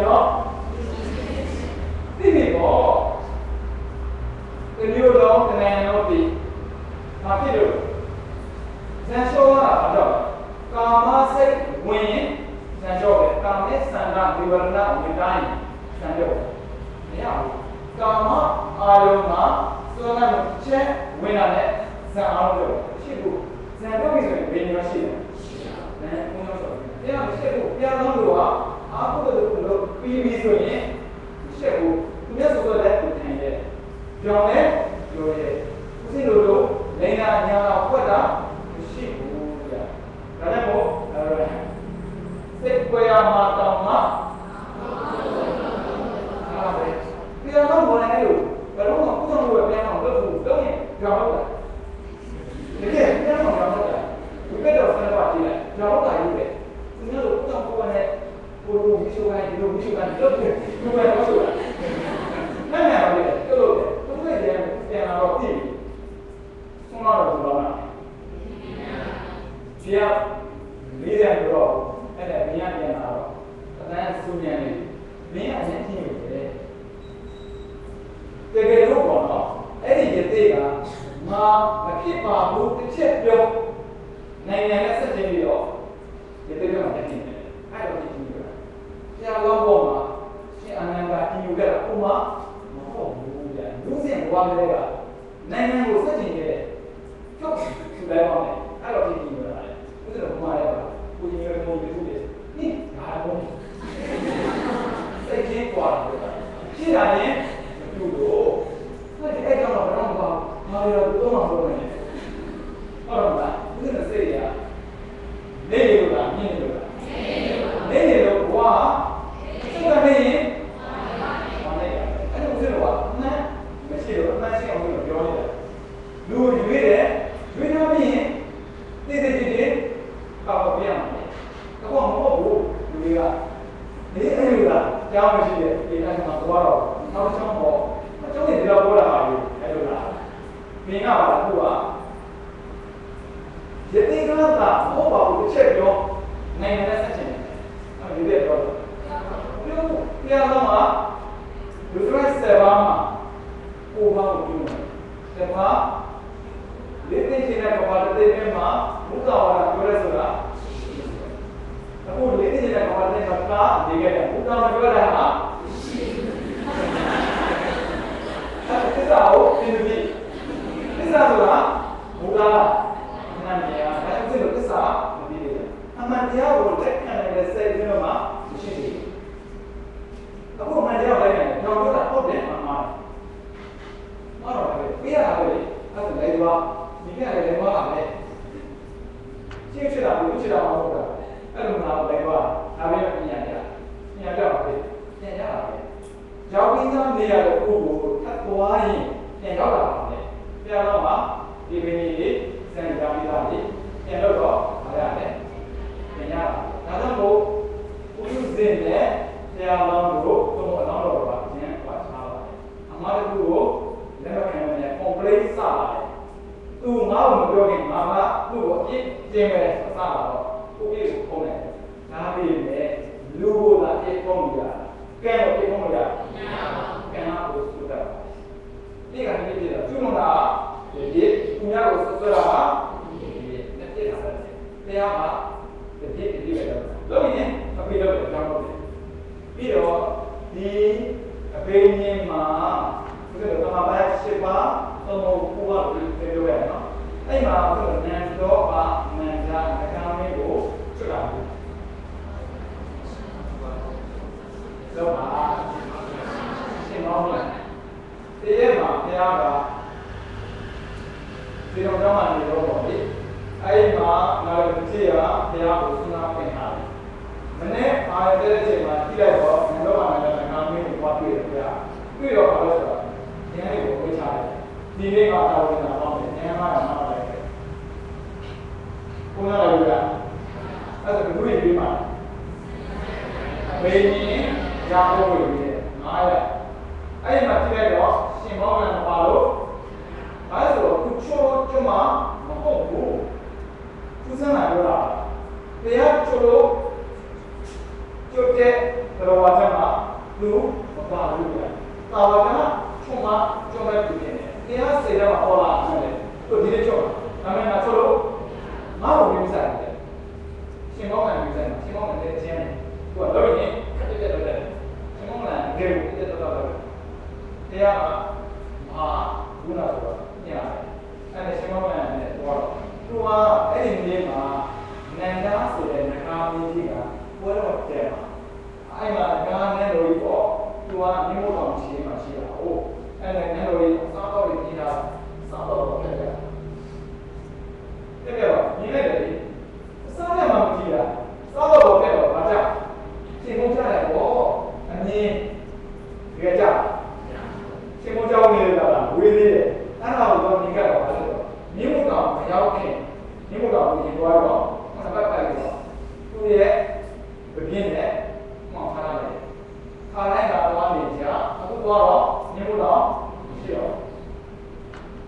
S1: တယ်နော်သိပြီပေါ့ဒီလိုတော့တနင်္လာတော့ဒီဘာဖြစ်လို့ဇန်ရှောကဘာတော့ကာမစိတ်ဝင်ရင်ဇန်ရှောပဲကာမေသန္တာဒီဝရဏဝင်တိုင်းဇန်ရှောမရဘူးကာမအာယုံမှာစောကမချက်ဝင်လာတဲ့ဇန်အာယုံလို့ရှိဖို့ဇန်တော့ပြီဆိုရင်ဘယ်နေရာရှိလဲရှိပါဘူးဘယ်ဘုံတော့ဆိုတော့တရားမရှိဖို့ပြန်တော့လို့ကအာဟုတ္တကိုလို့ ပြီးပြီဆိုရင်မရှိဘူးသူမျက်စုံတော့လည်းပြန်တယ်ကြောင်လဲပြောရဲဦးစင်းတို့တို့လိန်နာညာတော့ဖွက်တာမရှိဘူးကြာဒါလည်းမို့အဲစိတ်ကြွယ်မှာတောင်းမှာအားပဲပြန်တော့ဘယ်နဲ့လို့ဘယ်တော့မှကုသမှုပဲပြန်တော့လုပ်ဖို့လုပ်ရင်ကြောင်တော့တကယ်ပြန်တော့ကြောင်တော့ဒီဘက်တော့ဆက်ပါကြည့်လိုက်ကြောင်တော့ယူတယ်သူများတို့ကုသမှုနဲ့ ကိုလိုဝိသုခိုင်းဒီလိုဝိသုခိုင်းလုပ်တယ်ဒီလိုပဲတော့ဆိုတာနားမရဘူးလေတို့လို့သူတို့ရဲ့ပြန်လာတော့ပြီဆုံးတော့တော့တော့ဆရာလေးရတော့အဲ့ဒါမင်းပြန်လာတော့အတန်းစုညံနေမင်းအရင်ကြည့်ရတယ်တကယ်လို့ပေါ့နော်အဲ့ဒီရသေးကငါမဖြစ်ပါဘူးတစ်ချက်ပြောနိုင်ငံနဲ့ဆက်ချင်းပြီးတော့ရသေးကမှတက်နေတယ်အဲ့တော့ဒီ လိုပဲဆရာကောင်းပေါ်မှာရှင်အနန္ဒာဒီလိုကဥမာမဟုတ်ဘူးဗျာလူစဉ်ဘဝကလေးကနိုင်ငံကိုဆက်ချင်းခဲ့တဲ့ကျုပ်ထူလိုက်ပါမယ်အဲ့တော့ဒီလိုပဲလားဥစ္စာကမှားရပါကိုကြီးမျိုးမျိုးမျိုးတွေနိဘာလို့စိတ်ကြီးกว่าလို့ရှိတာရင်တူလို့အဲ့ဒီအဲ့တော့တော့တော့ဘာငါရောတော့မှပြောနေတယ်ဟုတ်တော့လားဥစ္စာစိတ်ရနေနေလို့လားမြင်နေလို့လားနေနေလို့ဘွာစိတ်ကနေရင်ဘာလဲအဲ့ဒါဥစ္စာကအမှန်မရှိတော့အမှန်ရှိအောင်လို့ပြောနေတာလူရွေးတယ်ရွေးထားပြီးရင်တိတိတိတိပါပါပြရမယ်အခုမဟုတ်ဘူးလူတွေကဒီအဲ့လိုလားကြောင်းမရှိတဲ့ဒီအဲ့မှာသွားတော့နောက်ချောင်းပေါ့အကျုံးတွေဒီလိုပေါ်လာ ပါလို့အဲ့လိုလားမင်းကပါလားသူကယတိကလာတာမဟုတ်ပါဘူးတစ်ချက်ပြော နိုင်ငံနဲ့ဆက်ချင်တယ်အဲ့ဒီတဲ့ပြောလို့ပြောပြရတော့မှာလူတွေဆယ်ပါးမှာကိုပါကိုပြုတယ်ဆယ်ပါးလေးသိချင်တဲ့ဘာသာ အခုလေးသိချင်တဲ့ဘာသာတဲ့မှာကနေခဲ့တယ်ဘုရားမပြောတာဟာအဲ့ဒီစာကိုသင်ပြီးသစ္စာဆိုတာဘုရားနာမည်အားဒါကြောင့်ဒီလိုသစ္စာမပြီးသေးဘူးအမှန်တရားကိုလက်ခံတဲ့စိတ်မျိုးမှာမရှိသေးဘူးအခုအမှန်တရားကိုလက်ခံတယ်ကျွန်တော်ပြောတာဟုတ်တယ်မှန်ပါတယ်မဟုတ်တော့ဘူးပြရတာပဲအဲ့ဒါလည်းသွားဒီကလည်းလည်းသွားတာပဲရှင်းချတာဘူးချတာမဟုတ်တာအဲ့လိုမှလည်းသွားဒါပဲပညာရပညာတော့ပဲပညာရတာပဲရောက်ပြီးသားနေရတဲ့ကိုကိုထပ်သွားရင်ပြန်ရောက်လာပါမယ်ပြန်တော့မှဒီပင်ကြီးစံကြပြီးသားလေပြန်တော့တော့မရနဲ့ပြန် ရတာဒါကြောင့်မို့ဘုရားဇင်နဲ့ဆရာလောင်းတို့သုံးအလောင်းတော်ပါကျန်ပါချားပါတယ်အမှားတစ်ခုကိုလက်မခံနိုင် complaint စလာတယ်သူငါ့ကိုမပြောခင်ငါကသူ့ကိုအပြစ်ကျင်းမယ်စလာတော့ကို ၈ပါးသုံးဖို့ကိုယ်ကပြောပြောရအောင်အဲ့မှာဆိုတော့နန္တောပါမန္တာတခါမင်းကိုထွက်လာဘူးလောပါရှင်မောင်းလာတရေမှာဘုရားကဒီတော့တော့မှနေတော့ပေါ့လေအဲ့မှာနာရတိယဘုရားကိုဆုနာပြင်တာမနေ့အားရတဲ့အချိန်မှာကြည့်လိုက်တော့ဘုရားမှာလည်းတခါမင်းကိုသွားပြည့်တယ်ဘုရားပြီးတော့ဘာလို့ဆိုတော့ဒီနေ့ ဒီနေ့ကတာဝန်တာပေါ့ဉာဏ်မှတော့မှလိုက်တယ်ကိုနာလာရအဲ့ဒါကဘုရားပြီးမှာဘေးကြီးရာဘိုးတွေငါရအဲ့ဒီမှာကြည့်လိုက်တော့ရှင်မောင်လည်းမပါလို့အဲ့ဒါဆိုသူချိုးချိုးမှာမဟုတ်ဘူးသူစမ်းလာပြောတာတရားချိုးလို့ကျွတ်တဲ့တော်ဝါချမှာလူမပါဘူးဗျာတာဝကနာချုံမကျုံမဲ့သူနေတယ် တရားစေတဲ့မှာဟောလာတယ်သူဒီလိုချုံဒါပေမဲ့ငါချိုးလို့ငါ့ကိုမြင်စားတယ်ရှင်မောင်လည်းမြင်စားတယ်ရှင်မောင်လည်းချင်းတယ်သူကတော့ရင်ခက်တဲ့တဲ့ရှင်မောင်လည်းငယ်တရားကမဟာဘုရားဆိုတာညရတယ်အဲ့ဒါရှင်မောင်နဲ့တော့သူကအဲ့ဒီနေ့မှာနန္ဒာဆိုတဲ့နဂါမင်းကြီးကပွဲတော်တဲ့မှာအဲ့မှာနဂါနဲ့လို့ပေါ့သူကမြင့်မို့တော်ရှိမှရှိတာဟုတ် အဲ့ဒါနဲ့လို့စားတော့ပြီးတာစားတော့ဖြစ်တယ်တဲ့တော့မြင်လိုက်တယ်စားရမှမကြည့်တာစားတော့ဖြစ်တော့ဘာကြောင့်ရှင်ကုန်ကြတယ်ပေါ့အမြင်ဒီကကြောင့်ရှင်ကုန်ကြောင်းနေလာတာဝေးသေးတယ်အဲ့ဒါကိုတော့မြင်ကြတော့ဘာလို့မြင့်မို့တော်မရောက်ခင်မြင့်မို့တော်ကိုရင်သွားတော့ဆပ်ပတ်ပတ်ပြီးတော့သူ့ရဲ့ပြင်းနဲ့မောင်းထားတယ် ခါလိုက်တာတော့နေကြအခုတော့မြင့်မို့တော်မရှိတော့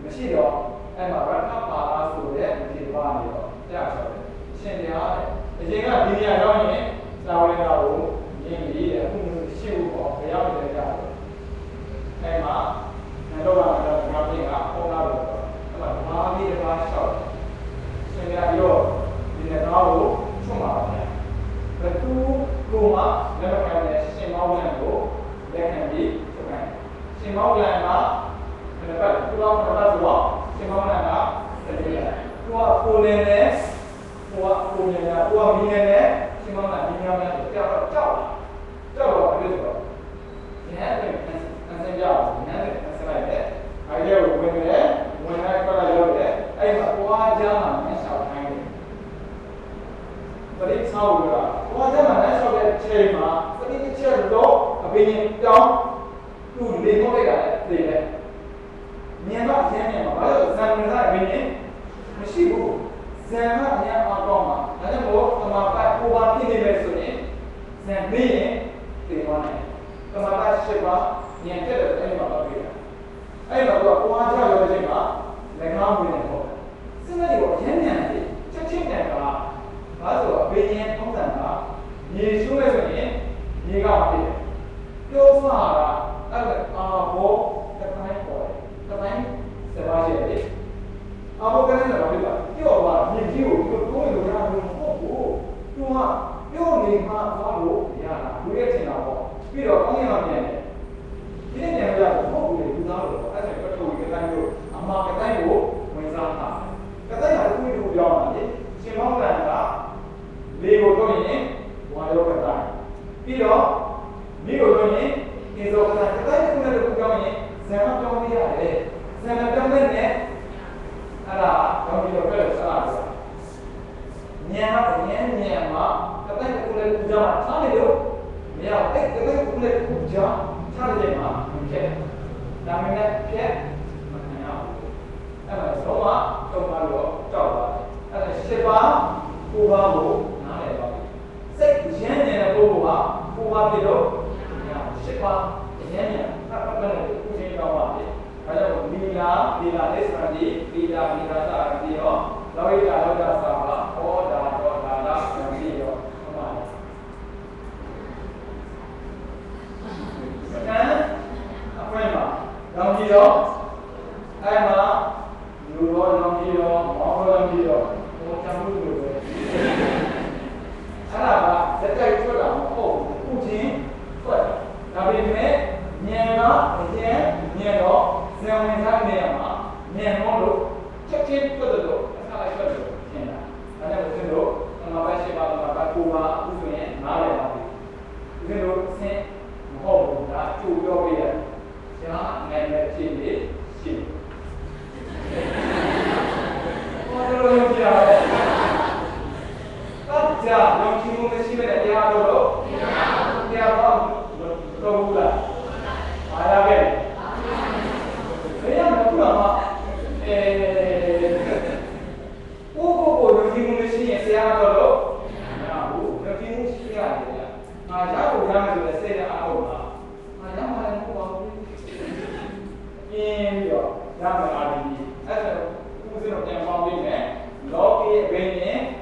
S1: မရှိတော့အဲ့မှာရထပါလာဆိုတဲ့ဒီဘာနေတော့ကြားဆိုတယ်ရှင်တရားတဲ့အရင်ကဒီနေရာရောက်ရင်သာဝေနာကိုမြင်ပြီးအခုရှိဖို့ပေါ့ဘယ်ရောက်နေကြတယ်အဲ့မှာတော့ကတော့ငါပြေကပုံလာတော့အဲ့မှာဘာပြီးတကားလျှောက်ရှင်တရားရောဒီနေ့တော့ချုံပါပါတယ် ဘယ်သူကိုမှလက်မခံတဲ့ရှင်မောင်းလန်ကိုလက်ခံပြီးထုတ်ခိုင်းရှင်မောင်းလန်ကဘယ်တော့သူတော်ဘာလို့ဆိုတော့ရှင်မောင်းလန်ကတတိယသူကကိုနေနဲ့ကိုကကိုနေနဲ့ကိုကမီနေနဲ့ရှင်မောင်းလန်ဒီမြောင်းနဲ့ကြောက်တော့ကြောက်ကြောက်တော့ဘယ်လိုဆိုတော့ဒီဟဲ့ပြန်အန်စင်ကြောက်ဒီဟဲ့ပြန်ဆက်လိုက်တယ်အဲ့ဒီကိုဝင်တယ်ဝင်လိုက်တော့ရောက်တယ်အဲ့မှာကိုကကြားမှာမဆောက်ခိုင်းတယ် ပရိစ္ဆောက်ကကိုကကြားမှာလက်ဆောက်တဲ့ချိန်မှာပရိစ္ချက်တော့အပင်ကြောင်းသူ့လေမောက်လိုက်တာလေလေမြင်တော့ဆင်းနေမှာဘာလို့ဇံဝင်စားအပင်မရှိဘူးဇံကအများအောင်တော့မှာဒါကြောင့်မို့အမှားပတ်ကိုပါဖြစ်နေမယ်ဆိုရင်ဇံမေးရင်ဒီမှာနေကမ္ဘာ့ရှိပါညံတက်တဲ့အဲ့မှာပါပြီအဲ့မှာတော့ကိုအားကြောက်ရတဲ့ချိန်မှာလက်ကားဝင်နေပေါ့စဉ်းစားကြည့်ပေါ့ရမ်းညံတယ်ချက်ချင်းတန်က ဘာဆိုတော့ဘေးရင်ထုံးစံကမြေရှုမဲ့ဆိုရင်မြေကမဖြစ်တယ်ပြောမှာကအဲ့ဒါအာဘောတပိုင်းပေါ်တယ်တပိုင်းစပါးရှိတယ်အာဘောကလည်းတော့ဖြစ်ပါပြောပါမြေကြီးကိုသူတို့လိုရလို့မဟုတ်ဘူးသူကပြောနေမှသွားလို့ရတာလူရဲ့ထင်တာပေါ့ပြီးတော့ကောင်းရအောင်ပြန်တယ်ဒီနေ့ပြန်ကြတော့ဟုတ်ဘူးလေသူသားလို့အဲ့ဒါကတော့ဒီတိုင်းလို့အမှားကတိုင်းကိုဝင်စားတာကတိုင်းကသူ့ကိုပြောင်းတာလေရှင်မောင်းကန်ကလေကိုတော့ရင်ဝါရောကတိုင်း ပြီးတော့မိကိုတော့ရင်ဒီလိုကတိုင်းကတိုင်းကလည်းကိုပြောင်းရင်ဇံမပြောင်းမရတယ်ဇံမပြောင်းတဲ့နဲ့အဲ့ဒါတော့ဒီလိုပဲစားတာညံကညံညံမှာကတိုင်းကလည်းကိုကြောင်းထားနေလို့မရအဲ့ကတိုင်းကလည်းကိုကြောင်းထားတဲ့မှာမဖြစ်ဒါမှလည်းဖြစ်မခံရဘူးအဲ့ဒါတော့မှတော့မှတော့ကြောက်ပါတယ်အဲ့ဒါရှစ်ပါးကိုပါကိုနားလည်ပါပြီစိတ်ရင်း နေတဲ့ပုဂ္ဂိုလ်ကကိုပါပြီတော့ရှစ်ပါးရင်းနေအပ်ပတ်နဲ့ကိုချင်းတော့ပါပြီဒါကြောင့်မီလာဒီလာလက်စရတိဒီလာမီလာစာရတိရောလောဟိတာလောကစာပါဟောတာတော့ဒါလာဆံပြီးရောဟောပါတယ်အဲအခွင့်မှာလောင်ကြည့်တော့အဲမှာလူရောလောင်ကြည့်ရောမောင်ရောလောင်ကြည့်ရောဟိုချမ်းမှုလို့ပဲ အဲ့ဒါကစက်တိုက်ထွက်တာမဟုတ်ဘူးခုချင်းထွက်ဒါပေမဲ့ဉာဏ်ကအရင်ဉာဏ်တော့ဇံဝင်စားနေရမှာဉာဏ်တော့လို့ချက်ချင်းထွက်တယ်လို့အခါလိုက်ထွက်တယ်လို့ထင်တာဒါကြောင့်ဦးဇင်းတို့အမှားပဲရှိပါတော့ကကိုပါဥဆိုရင်နားလည်ပါပြီဦးဇင်းတို့ဆင်းမဟုတ်ဘူးဒါအကျိုးပြောပေးတယ်ရှားနာမည်ဖြစ်နေရှိတယ်ဘာလို့လဲကြားလဲတော့ ကြာလုံးချင်းမရှိမဲ့တရားတော်တော့တရားတော်တော့ဘူးလားအားရခဲ့ဘယ်ရမကူလာမအဲကိုကိုကိုလုံးချင်းမရှိရင်ဆရာတော်တော့မရဘူးလုံးချင်းရှိရတယ်ငါရဖို့ရမယ်ဆိုတဲ့စိတ်နဲ့အားထုတ်တာငါရမှာလည်းမဟုတ်ပါဘူးပြင်းပြီးတော့ရမယ်အားဒီအဲ့ဒါဦးစင်းတော့ပြန်ပေါင်းပေးမယ်လောကီရဲ့ဘင်းနဲ့ငါပါတော်မောခရပါဟုတ်တယ်မလားအဲ့ဒါကဘာကြောင့်ညာရူပနဲ့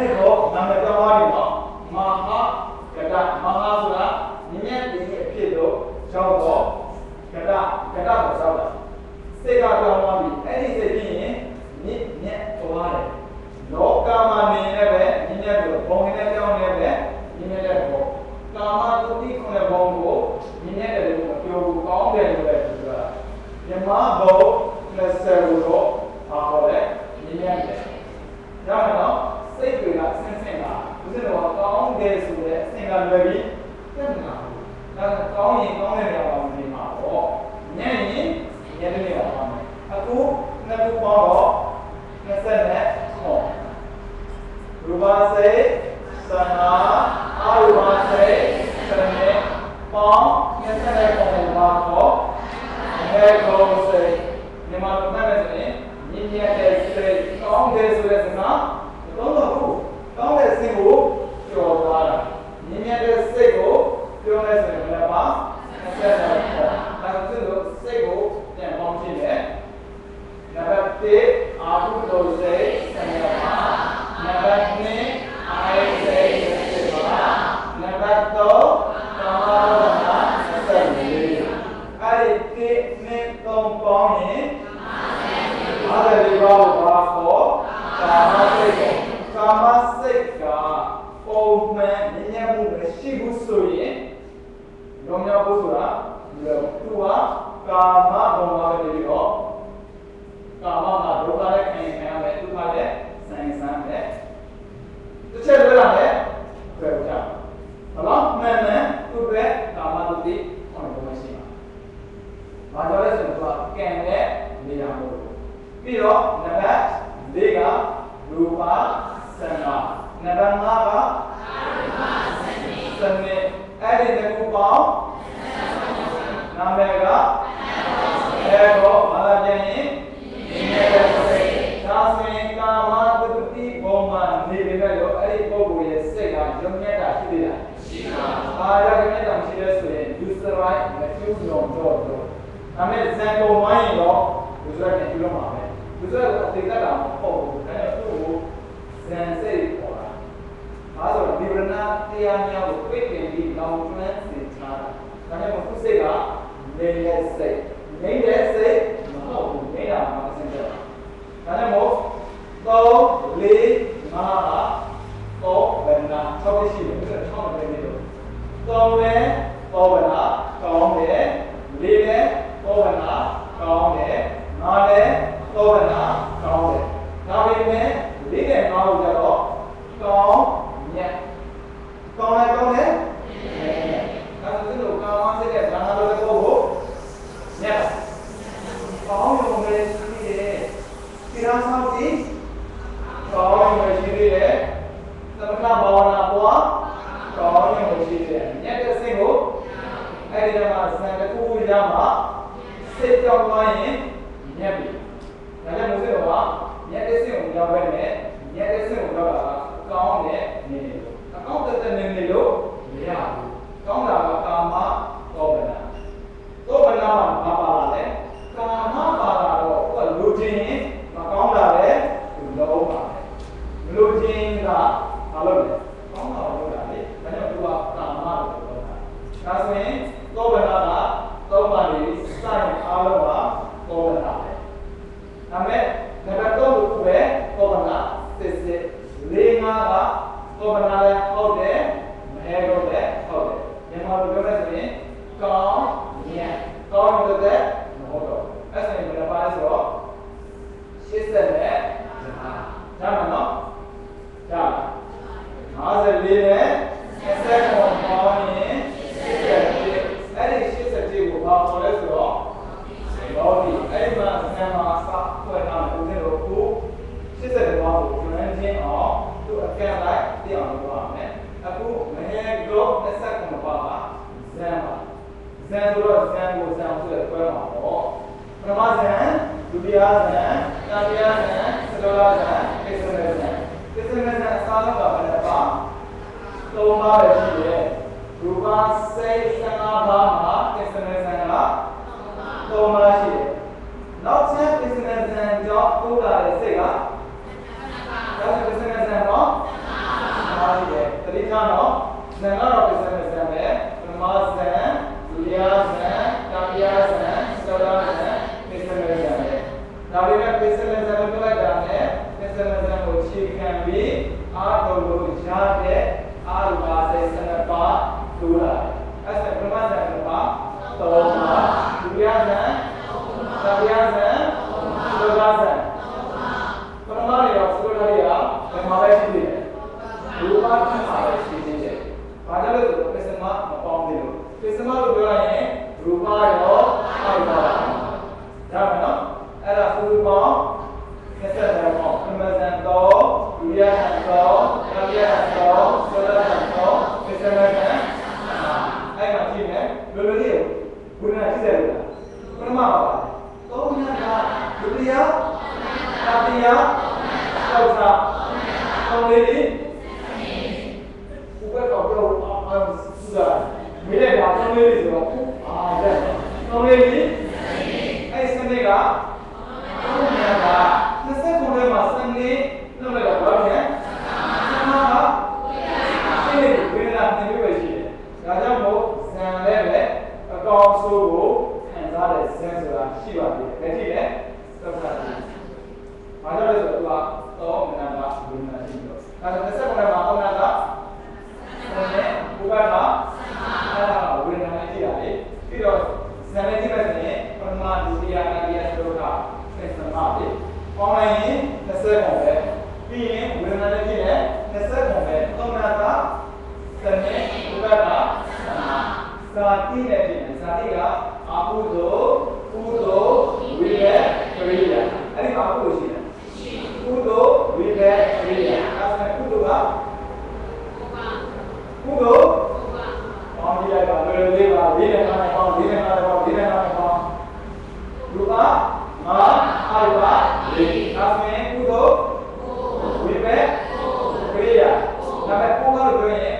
S1: နှစ်တော့နာမည်ပြောင်းသွားပြီနော်မဟာကတမဟာဆိုတာမြင့်မြတ်တဲ့အဖြစ်တော့ရောက်တော့ကတကတကိုရောက်တာစိတ်ကတော့ ကိုကိုဝိပက်ကိုပြရဒါပေမဲ့ကိုကတော့ပြောရင်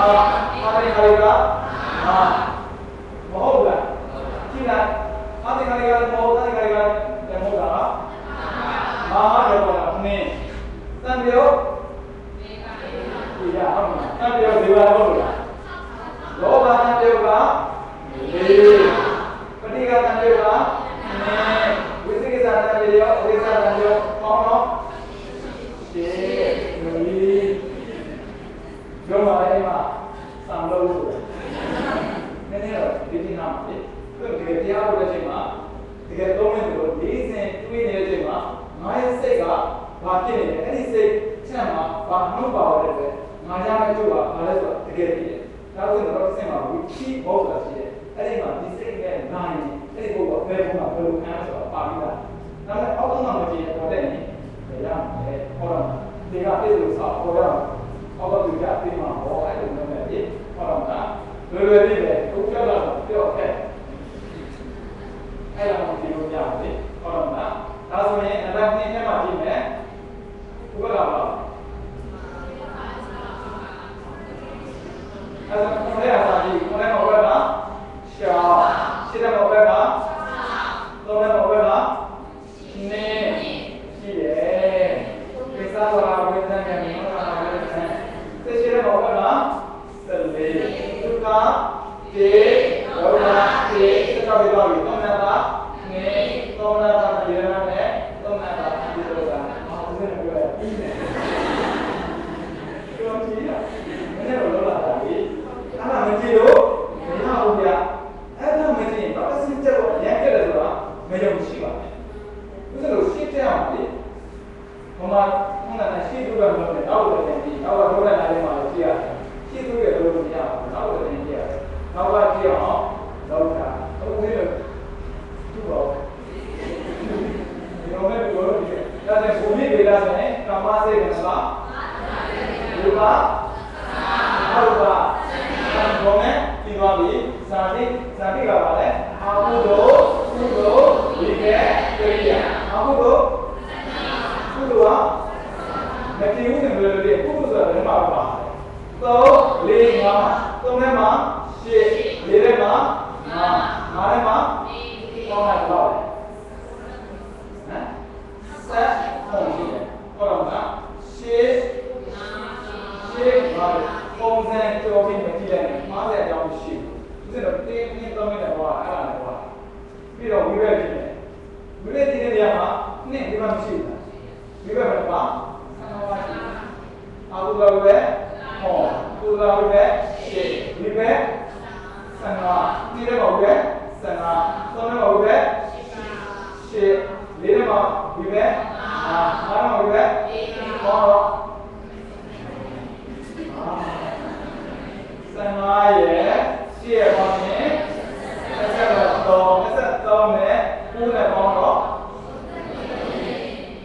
S1: အသိခါရီကအာမဟုတ်လားကြည့်လိုက်အသိခါရီကမဟုတ်အသိခါရီကလည်းမဟုတ်တာမာရောတာနင်းတန်ပြောဒီရအောင်တန်ပြောဒီပါဟုတ်လားလောဘတန်ပြောကလေးပဋိကတန်ပြောကနင်းဝိသိကိစ္စတန်ပြောဝိသတန်ပြောကောင်းတော့ရှင်းနီးပြောပါလေမှာ စံလို့နည်းနည်းတော့ဒီဒီနာမှာလေသူတကယ်တရားလို့တဲ့ချိန်မှာတကယ်သုံးနေတယ်လို့လေးစင်တွေးနေတဲ့ချိန်မှာငါရဲ့စိတ်ကဘာဖြစ်နေလဲအဲ့ဒီစိတ်ချက်မှာဘာနှုတ်ပါရတဲ့ပဲငါရမယ့်ကျိုးကဘာလဲဆိုတော့တကယ်ကြည့်တယ်နောက်ဆုံးတော့စင်မှာဝီချီဘောက်တာရှိတယ်အဲ့ဒီမှာဒီစိတ်နဲ့နိုင်အဲ့ဒီဘောက်ကဘယ်ဘုံမှာဘယ်လိုခံဆိုတော့ပါပြီးသားဒါပေမဲ့အောက်ကမှမကြည့်တော့တဲ့နေရမယ်ဟောတော့ဒီကပြည့်စုံစာဟောတော့အောက်ကသူကပြမှာဟောအဲ့လိုမျိုးနဲ့ဒီ ဟုတ်လားလွယ်လွယ်လေးပဲဘုရားကပြောခဲ့အဲ့လိုမျိုးပြောပြတယ်ဟုတ်လားဒါဆိုရင်အနောက်နှင်းထဲမှာကြည့်မယ်ဘုရားကအဲ့ဒါကိုလည်းအစာကြီးကိုလည်းမဟုတ်ပါရှာရှင်းတယ်မဟုတ်ပါသုံးတယ်မဟုတ်ပါနေရှိရဲ့ကိစ္စဝါဝိသံကမြေမှာဝိသံသိရှိတယ်မဟုတ်ပါ 14ဒုက္ခတေဒုက္ခတေစကားပြောပါဦးသမဏတာငေသမဏတာယေရနာနဲ့သမဏတာဒီလိုကအော်ဒီလိုပြောပြီးနေကျွန်တော်ကြည့်ရမနေ့ကလောလာတာလေအဲ့ဒါမကြည့်လို့မရဘူးဗျအဲ့ဒါမကြည့်ဘာစင်ကြတော့ရန်ကြတယ်ဆိုတာမယုံရှိပါဘူးဘယ်လိုရှင်းပြအောင်လဲဘုမခုနကရှင်းပြတော့တော့တော့လည်းဒီတော့တော့လည်းအားလုံးမှာကြည့်ရတယ် ရှင်းသူရဲ့လို့မရဘူးနောက်တော့လည်းကြည့်ရတယ်နောက်ကကြည့်အောင်လောကဟုတ်ပြီလို့သူ့တော့ဒီလိုမဲ့ပြောလို့ဒီဒါနဲ့ဘုံမိပေလားဆိုရင်ကာမစိတ်ကလားဒီပါဟုတ်ပါဘုံနဲ့ပြီးသွားပြီဇာတိဇာတိကပါလဲအာဟုသောကုသိုလ်ဒီကဲကိရိယာအာဟုသောကုသိုလ်ကမတည်ဘူးနဲ့ဘယ်လိုလဲကုသိုလ်ဆိုတာဘယ်မှာပါ သုံးလေးငါးသုံးထဲမှာရှစ်လေးထဲမှာငါးငါးထဲမှာတောင်းလိုက်တော့ဟမ်ဆက်ပုံကြည့်တယ်ဟောတော့ကရှစ်ရှစ်ငါးပုံစံကြော်ပြီးမကြည့်လိုက်နဲ့မှားတဲ့အကြောင်းရှိဘူးသူကတော့တင်းတင်းသုံးနေတဲ့ဟောအဲ့ဒါလည်းဟောပြီးတော့ဝိရကြည့်တယ်ဝိရကြည့်တဲ့နေရာမှာနှစ်ဒီမှာမရှိဘူးလားဝိရမှာပါဆန္ဒဝါကြည့်အာဟုဘဝေ ဟောသူဘဝေရှေဝိဘေဆန္ဒဒီရဘဝေဆန္ဒသုံးရဘဝေရှေလေးရဘဝိဘေအာငါးရဘဝေဟောဆန္ဒရဲ့ရှေ့ရပါမယ်ဆက်တော့ဆက်တော့နဲ့ဦးနဲ့ပေါင်းတော့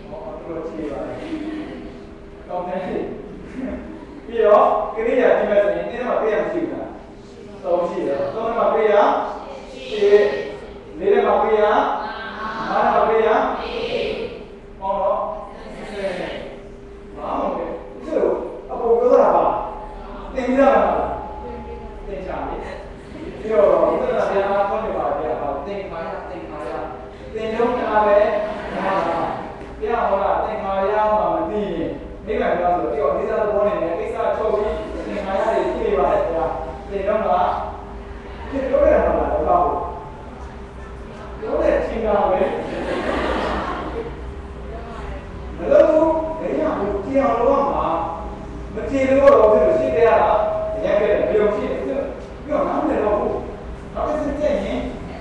S1: ဟောတို့ကြည့်ပါကောင်းတယ် ပြီးတော့ကိရိယာကြည့်မယ်ဆိုရင်ဒီထဲမှာကိရိယာမရှိဘူးလားသုံးရှိတယ်သုံးထဲမှာကိရိယာရှေ့လေးထဲမှာကိရိယာငါးထဲမှာကိရိယာပေါင်းတော့ဆယ်ဘာမှမဟုတ်ဘူးသူအပေါ်ပြောတာပါသင်ပြရမှာလားသင်ချာလေပြီးတော့ဘုရားဆရာကခေါင်းနေပါဗျာဟောသင်ခါရသင်ခါရသင်လုံးနာပဲနာတာပြဟောတာသင်ခါရမှာမသိရင် မိဘပြောဆိုတော့ဒီတော့ဒီစားသဘောနဲ့ကိစ္စချုပ်ပြီးသင်ခါရတွေသိနေပါတယ်ဗျာချိန်တော့ကဒီပြောရမှာလားတော့ပြောတဲ့ချိန်ကပဲမလို့ဘယ်ရဘူးကြည်အောင်လို့မှာမကြည်လို့တော့ဖြစ်လို့ရှိတယ်ရတာရခဲ့တယ်ဘယ်လိုဖြစ်လဲပြီးတော့နားမလည်တော့ဘူးနောက်တစ်ချက်ရင်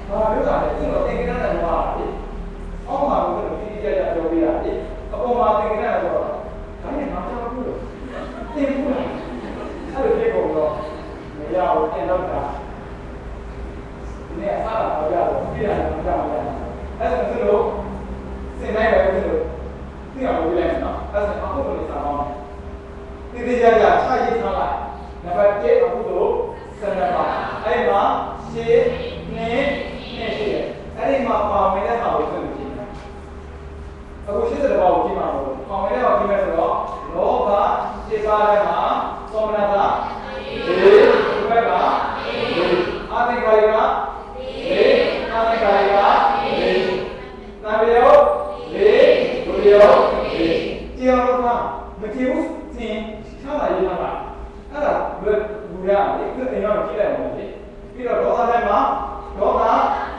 S1: ဘာပြောတာလဲသူ့တော့သင်္ကေတနဲ့ဘာလဲအောက်မှာဘယ်လိုဒီကြကြပြောပြရလဲအပေါ်မှာသင်္ကေတနဲ့ဆိုတော့ ဒါနဲ့ငါပြောဘူးလို့သင်ဘူးလားအဲ့လိုဖြစ်ကုန်တော့မရဘူးတင်တော့တာဒီနေ့အစားလာတော့ရတော့ပြရတယ်မကြောက်ဘူးအဲ့ဒါဆိုလို့စင်နိုင်ပဲဆိုလို့သိအောင်လုပ်လိုက်နော်အဲ့ဒါအခုဘယ်လိုစားအောင်တိတိကျကျခြာရေးထားလိုက်နံပါတ်1အခုတို့စံနပါအဲ့မှာရှင်းနေနေရှိတယ်အဲ့ဒီမှာပါဝင်တဲ့ဟာကိုသိလို့ရှိတယ် အခုရှင်းတဲ့ဘာကိုကြည့်မှာလို့ပါဝင်တဲ့ဟာကြည့်မယ်ဆိုတော့လောဘရှင်းပါးတဲ့မှာသောမနတာဒီဘက်ကဒီအာတိကာရီကဒီအာတိကာရီကဒီနာမယောဒီဒုတိယဒီကျေအောင်ကမကြည့်ဘူးသင်ထားလာရေးထားတာအဲ့ဒါဘယ်ဘူရလေဒီအိမ်ရောက်ကြည့်လိုက်အောင်လေပြီးတော့ဒေါသထဲမှာဒေါသ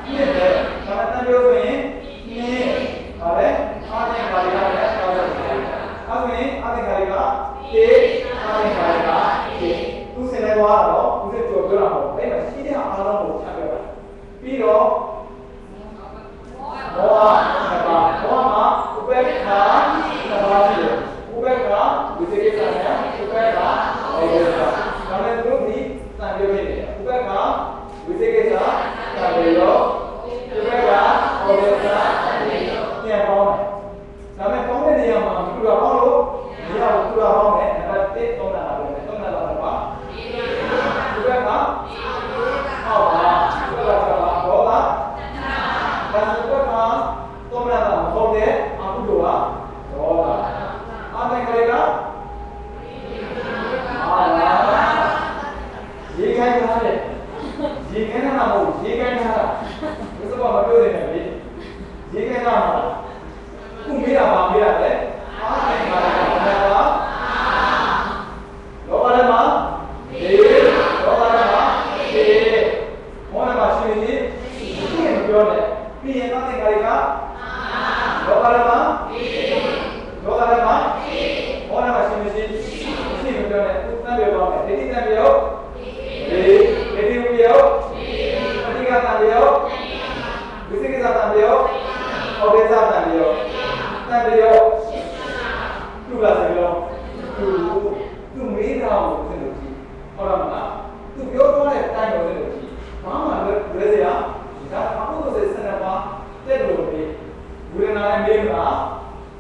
S1: ပြည့်တယ်ဒါမှတန်ပြောဆိုရင်နင်း ပါလေအာတိကာရီကလည်းဆောက်ရတယ်အဲ့ဆိုရင်အာတိကာရီကတေအာတိကာရီကတေသူစင်နေသွားတော့သူစကြော်ပြောတာမဟုတ်အဲ့မှာရှိတဲ့အားလုံးကိုချပြတာပြီးတော့ဘောဟာဘာဘောမှာဥပေက္ခာသဘာရှိတယ်ဥပေက္ခာဝိသေကိစ္စနဲ့ဥပေက္ခာဝိသေကိစ္စဒါနဲ့သူတို့ဒီတန်ပြောဖြစ်တယ်ဥပေက္ခာဝိသေကိစ္စတန်ပြောရောဥပေက္ခာဝိသေကိစ္စပြန်ပေါင်း တယ်ဒါမဲ့ပေါင်းတဲ့နေရာမှာသူကပေါင်းလို့နေရာကိုသူကပေါင်းတယ်နံပါတ်1 3နာလာပဲ3နာလာတော့ပါဥပေက္ခာဟုတ်ပါဥပေက္ခာဘောလားဒါဆိုတော့ကတော့မရတာမဟုတ်တဲ့အခုတို့ကတော့တာအမေကလေးကအာလာရေခိုင်းထားတယ်ရေခိုင်းတာမဟုတ်ရေခိုင်းထားတာဘယ်တော့မှမပြောနေတယ်လေရေခိုင်းတာမှာခုမေးတာ ပါမေးရတယ်အာမေကလေးကဘာလဲလောကထဲမှာဒီလောကထဲမှာဒီမောနမှာရှိနေဒီမပြောနဲ့ပြီးရင်တော့တဲ့ခါလေးကလောကထဲမှာလောကထဲမှာဘောနမှာရှိမရှိရှိမပြောနဲ့သူတန်ပြောပါမယ်ဒိဋ္ဌိတန်ပြောဒီဒိဋ္ဌိဝိယောပဋိကတန်ပြောဝိသိကိစ္စတန်ပြောဟောဒေသတန်ပြောတန်ပြောသူကစပြောသူသူမေးတာကိုသိလို့ကြည့်ဟုတ်လားမလားသူပြောတော့တဲ့တိုင်းကိုသိလို့ကြည့်ဘာမှလွယ်စရာဒါအခုဆိုစနေပါတဲ့လို့ပဲဝေဒနာနဲ့မေးမှာ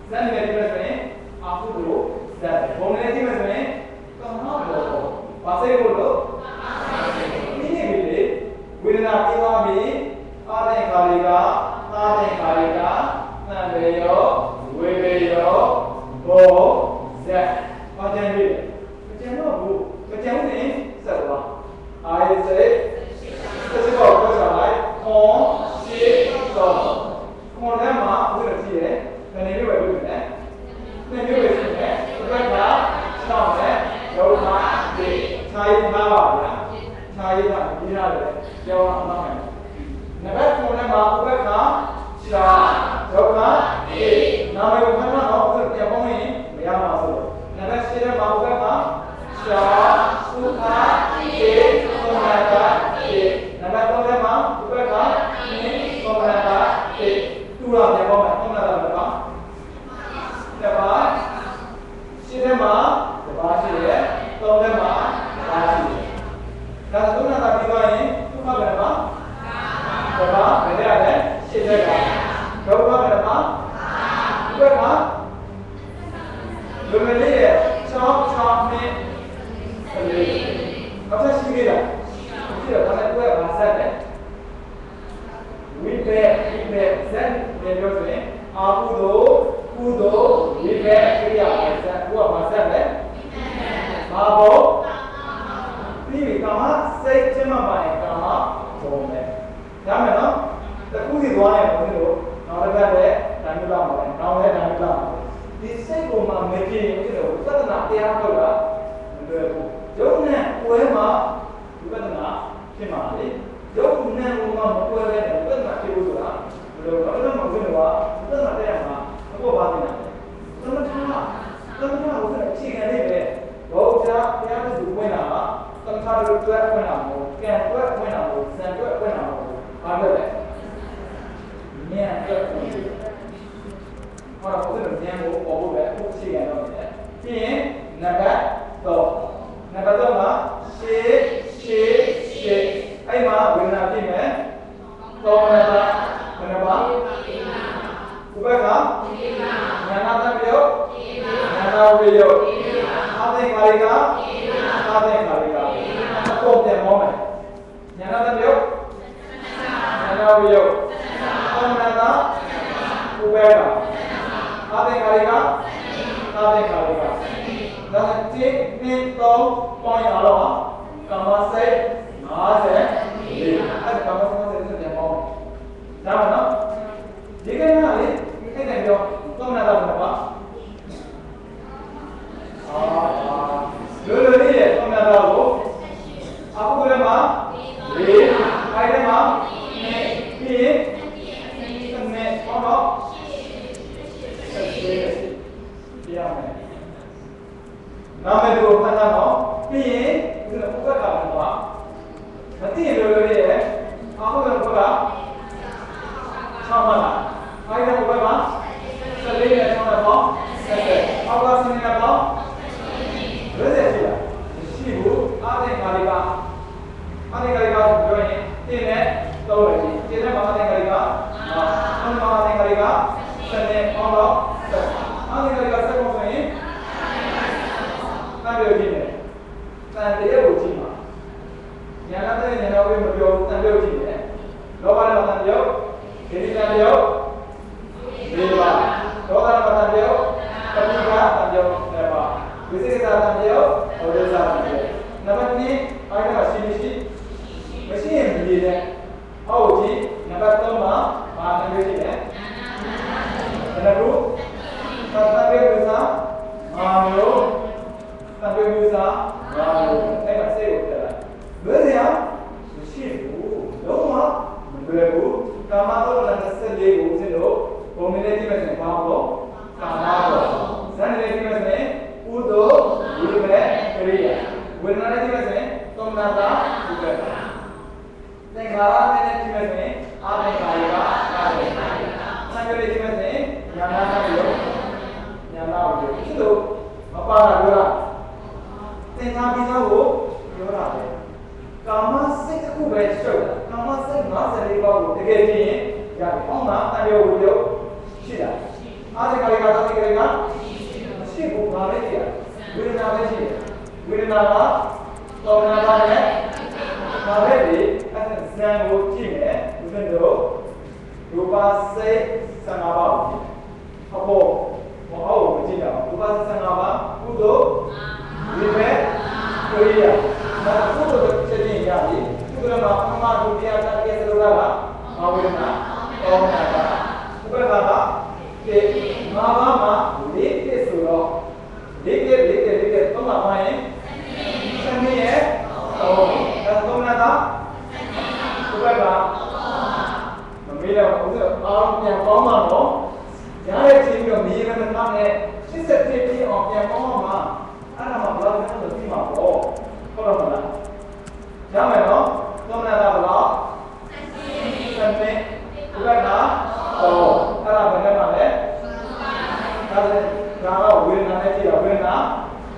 S1: ဇန်နေတယ်ဆိုရင်အခုတို့ဇန်ဘုံနဲ့ကြည့်မယ်ဆိုရင်ကောင်းတော့ဘာစိတ်လို့လို့ဒီနေ့ပြီလေဝေဒနာပြီးသွားပြီအာတဲ့ခါလေးကအာတဲ့ခါလေးကသံပေရောဝေပေရော ဘောဇက်ဟောကြံလေးမကြံတော့ဘူးမကြံရင်ဇက်သွားအာရစေစစ်စစ်ကောပတ်စားလိုက်ခွန်ရှိတော့ခွန်ထဲမှာဘုရားရှိရဲဒါနေလို့ပဲလုပ်တယ်နဲ့မျိုးပဲရှိတယ်ဘုရားကဆောင်းတယ်ရောမာဒီခြာရည်သားပါဗျာခြာရည်သားဒီရတယ်ကျောင်းအမှန်ပဲနံပါတ်ခွန်ထဲမှာဘုရားကရှာရောမာဒီနာမည်ကို สองสุขาติโมนาตาตินับไปต้องได้มั้งถูกไหมครับนี้โมนาตาติดูเราเนี่ยบอกไหมต้องได้หรือเปล่าเดี๋ยวมาชิ้นได้มั้งเดี๋ยวมาชิ้นเดียวต้องได้มั้งได้ชิ้นเดียวแต่ถ้าต้องได้ตาดีกว่านี้ถูกไหมครับเดี๋ยวมาไม่ได้เลยชิ้นได้ครับถูกไหมครับถูกไหมครับလူငယ်လေးရဲ့ချောင်းချောင်းနဲ့ အဖက်ရှိသေးလားရှိတော့ဒါနဲ့ကိုယ်ကဘာဆက်လဲဝိပေဝိပေဇန်ပြန်ပြောဆိုရင်အာဟုသောကုသိုလ်ဝိပေကိရိယာဇန်ကိုကဘာဆက်လဲဘာဘောပြီးပြီကာမစိတ်ချင်းမှပါရင်ကာမဘုံပဲရမယ်နော်တခုစီသွားရင်ဘုန်းကြီးတို့နောက်တစ်ခါလည်းတန်မြလာမှာပဲနောက်လည်းတန်မြလာမှာဒီစိတ်ကိုမှမကြည့်ရင်ဒီလိုသဒ္ဒနာတရားထုတ်တာမလွယ်ဘူး ယုံနဲ့ကိုယ်မှာဝိပဿနာဖြစ်မှာလေရုပ်နာမ်မှာမပွဲလဲတဲ့ပြဿနာဖြစ်လို့ဆိုတာဘယ်လိုဘာလို့မဖြစ်လို့ကပြဿနာတဲ့မှာအခုဘာဖြစ်နေလဲသမထသမထကိုဆိုအခြေခံလေးပဲဘောဓာတရားသူဝင်လာတာသမထတို့တွဲဝင်လာမို့ကံတွဲဝင်လာမို့ဇံတွဲဝင်လာမို့ဘာလို့လဲဉာဏ်တွဲဝင်ဟောတော့ဘုရားဉာဏ်ကိုပေါ်ဖို့ပဲအခုအခြေခံတော့တယ်ပြီးရင်နံပါတ်3 နံပါတ်3မှာရှေးရှေးရှေးအဲ့မှာဝေဒနာဖြစ်မယ်သောမနာဘယ်နှပါဥပက္ခညာနာတပြုတ်ညာနာဝိယုတ်အာသိကာရိကအာသိကာရိကအကုန်ပြန်မောင်းမယ်ညာနာတပြုတ်ညာနာဝိယုတ်သောမနာဥပက္ခအာသိကာရိကအာသိကာရိကဒါတိနိတော point ရတော့ကမ္မစိတ်50အဲ့ဒါကမ္မစိတ်50ပြန်မောင်းဒါမှနော်ဒီကိစ္စလေးအဲ့ဒါပြောသုံးနာတော့ပါအာလိုလိုလေးရဲ့သုံးနာတော့ကိုအခုကလည်းမှာ၄ခိုင်တယ်မှာပြီးရင်တစ်နဲ့ဟောတော့ပြရမယ်နာမည်ကိုဖတ်ရအောင်ပြီးရင်ဒီလိုပုဂ္ဂကမှာမသိရင်လိုလိုလေးရဲ့အခုကပုဂ္ဂက6မှတ်လားခိုင်တယ်ပုဂ္ဂက14နဲ့6နဲ့ပေါ့ဆက်အောက်ကစနေနဲ့ပေါ့ဘယ်လိုရှိလဲရှိဘူးအားတဲ့ခါလေးကအားတဲ့ခါလေးကပြောရင်တင်းနဲ့သုံးလိုက်ပြီတင်းနဲ့မအားတဲ့ခါလေးကအာသုံးမအားတဲ့ခါလေးကဆက်နဲ့အောက်တော့ဆက်အားတဲ့ခါလေးကဆက်ဖို့ဆိုရင်တန်ပြုတ်ကြည့်တယ်တန်တရက်ကိုကြည့်ပါညာနာတဲ့ညာနာဝေးမပြောဘူးတန်ပြုတ်ကြည့်တယ်လော ဘနဲ့တန်ပြုတ်ဒီဒီတန်ပြုတ်ဒီပါဒေါသနဲ့တန်ပြုတ်ပဋိက္ခတန်ပြုတ်တယ်ပါဝိသေကတန်ပြုတ်ဟောဒဇာ မတော့လည်း24ကိုစစ်လို့ဘုံနေတဲ့ကြည့်မယ်ဆိုရင်ဘာလို့ကာမတော့ဇန်နေတဲ့ကြည့်မယ်ဆိုရင်ဥဒ္ဒဝိမေကရိယာဝေဒနာနဲ့ကြည့်မယ်ဆိုရင်သုံးနာတာဥပ္ပဒါသင်္ခါရနဲ့ကြည့်မယ်ဆိုရင်အာသင်္ခါရိကအာသင်္ခါရိကဆံရည်ကြည့်မယ်ဆိုရင်ညာနာသယောညာနာဝိယဒီလိုမပါတာပြောတာသင်္ခါပြီးသားကိုပြောတာပဲ ကာမစိတ်တစ်ခုပဲရှုပ်တာကာမစိတ်54ပါးကိုတကယ်ကြည့်ရင်ရတယ်။အောက်မှာတန်ရုပ်ဝိယုတ်ရှိတာ။အာသင်္ခါရိကသာသင်္ခါရိကရှိဖို့ဘာလဲကြည့်ရဝေဒနာပဲရှိတယ်။ဝေဒနာကသောနာပါနဲ့ဘာလဲဒီအဲ့ဒါဇံကိုကြည့်မယ်ဦးဇင်းတို့ရူပစိတ်15ပါးကိုကြည့်အဖို့ဘောအောက်ကိုကြည့်ကြအောင်ရူပစိတ်15ပါးကုသိုလ်ဒီမဲ့ကိုရိယာ ဒါကုသိုလ်တစ်ချက်ချင်းရပြီကုသိုလ်မှာအမှန်တရားတရားတရားစလို့ကမဝေဒနာတောင်းတာကဥပ္ပဒါကဒီငါးပါးမှာလေးပြည့်ဆိုတော့လေးပြည့်လေးပြည့်လေးပြည့်သုံးပါးရင်စနေရဲ့တော့ဒါသုံးနာတာဥပ္ပဒါမမေးတော့ဘူးဆိုအားပြန်ပေါင်းမှာတော့ရတဲ့ချင်းပြီးတော့မေးရမယ့်သားနဲ့80ပြည့်အောင်ပြန်ပေါင်းမှာအဲ့ဒါမှဘယ်လိုလဲဆိုပြီးမှာပေါ့ ဟုတ်လားမလားရမယ်နော်သုံးနာတာဘယ်လောက်စနေဥပ္ပဒါတော့အဲ့ဒါဘယ်နဲ့မှလဲဒါလည်းဒါတော့ဝေဒနာနဲ့ကြည့်ရဝေဒနာ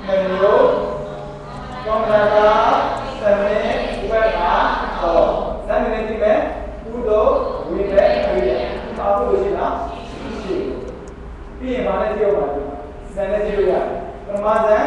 S1: မမျိုးကောင်းလာတာစနေဥပ္ပဒါတော့စနေနဲ့ကြည့်မယ်ကုသိုလ်ဝိမေအရိယဘာလို့လို့ရှိလားရှိပြီးရင်ဘာနဲ့ကြည့်ရမှာလဲစနေကြည့်ရပရမဇန်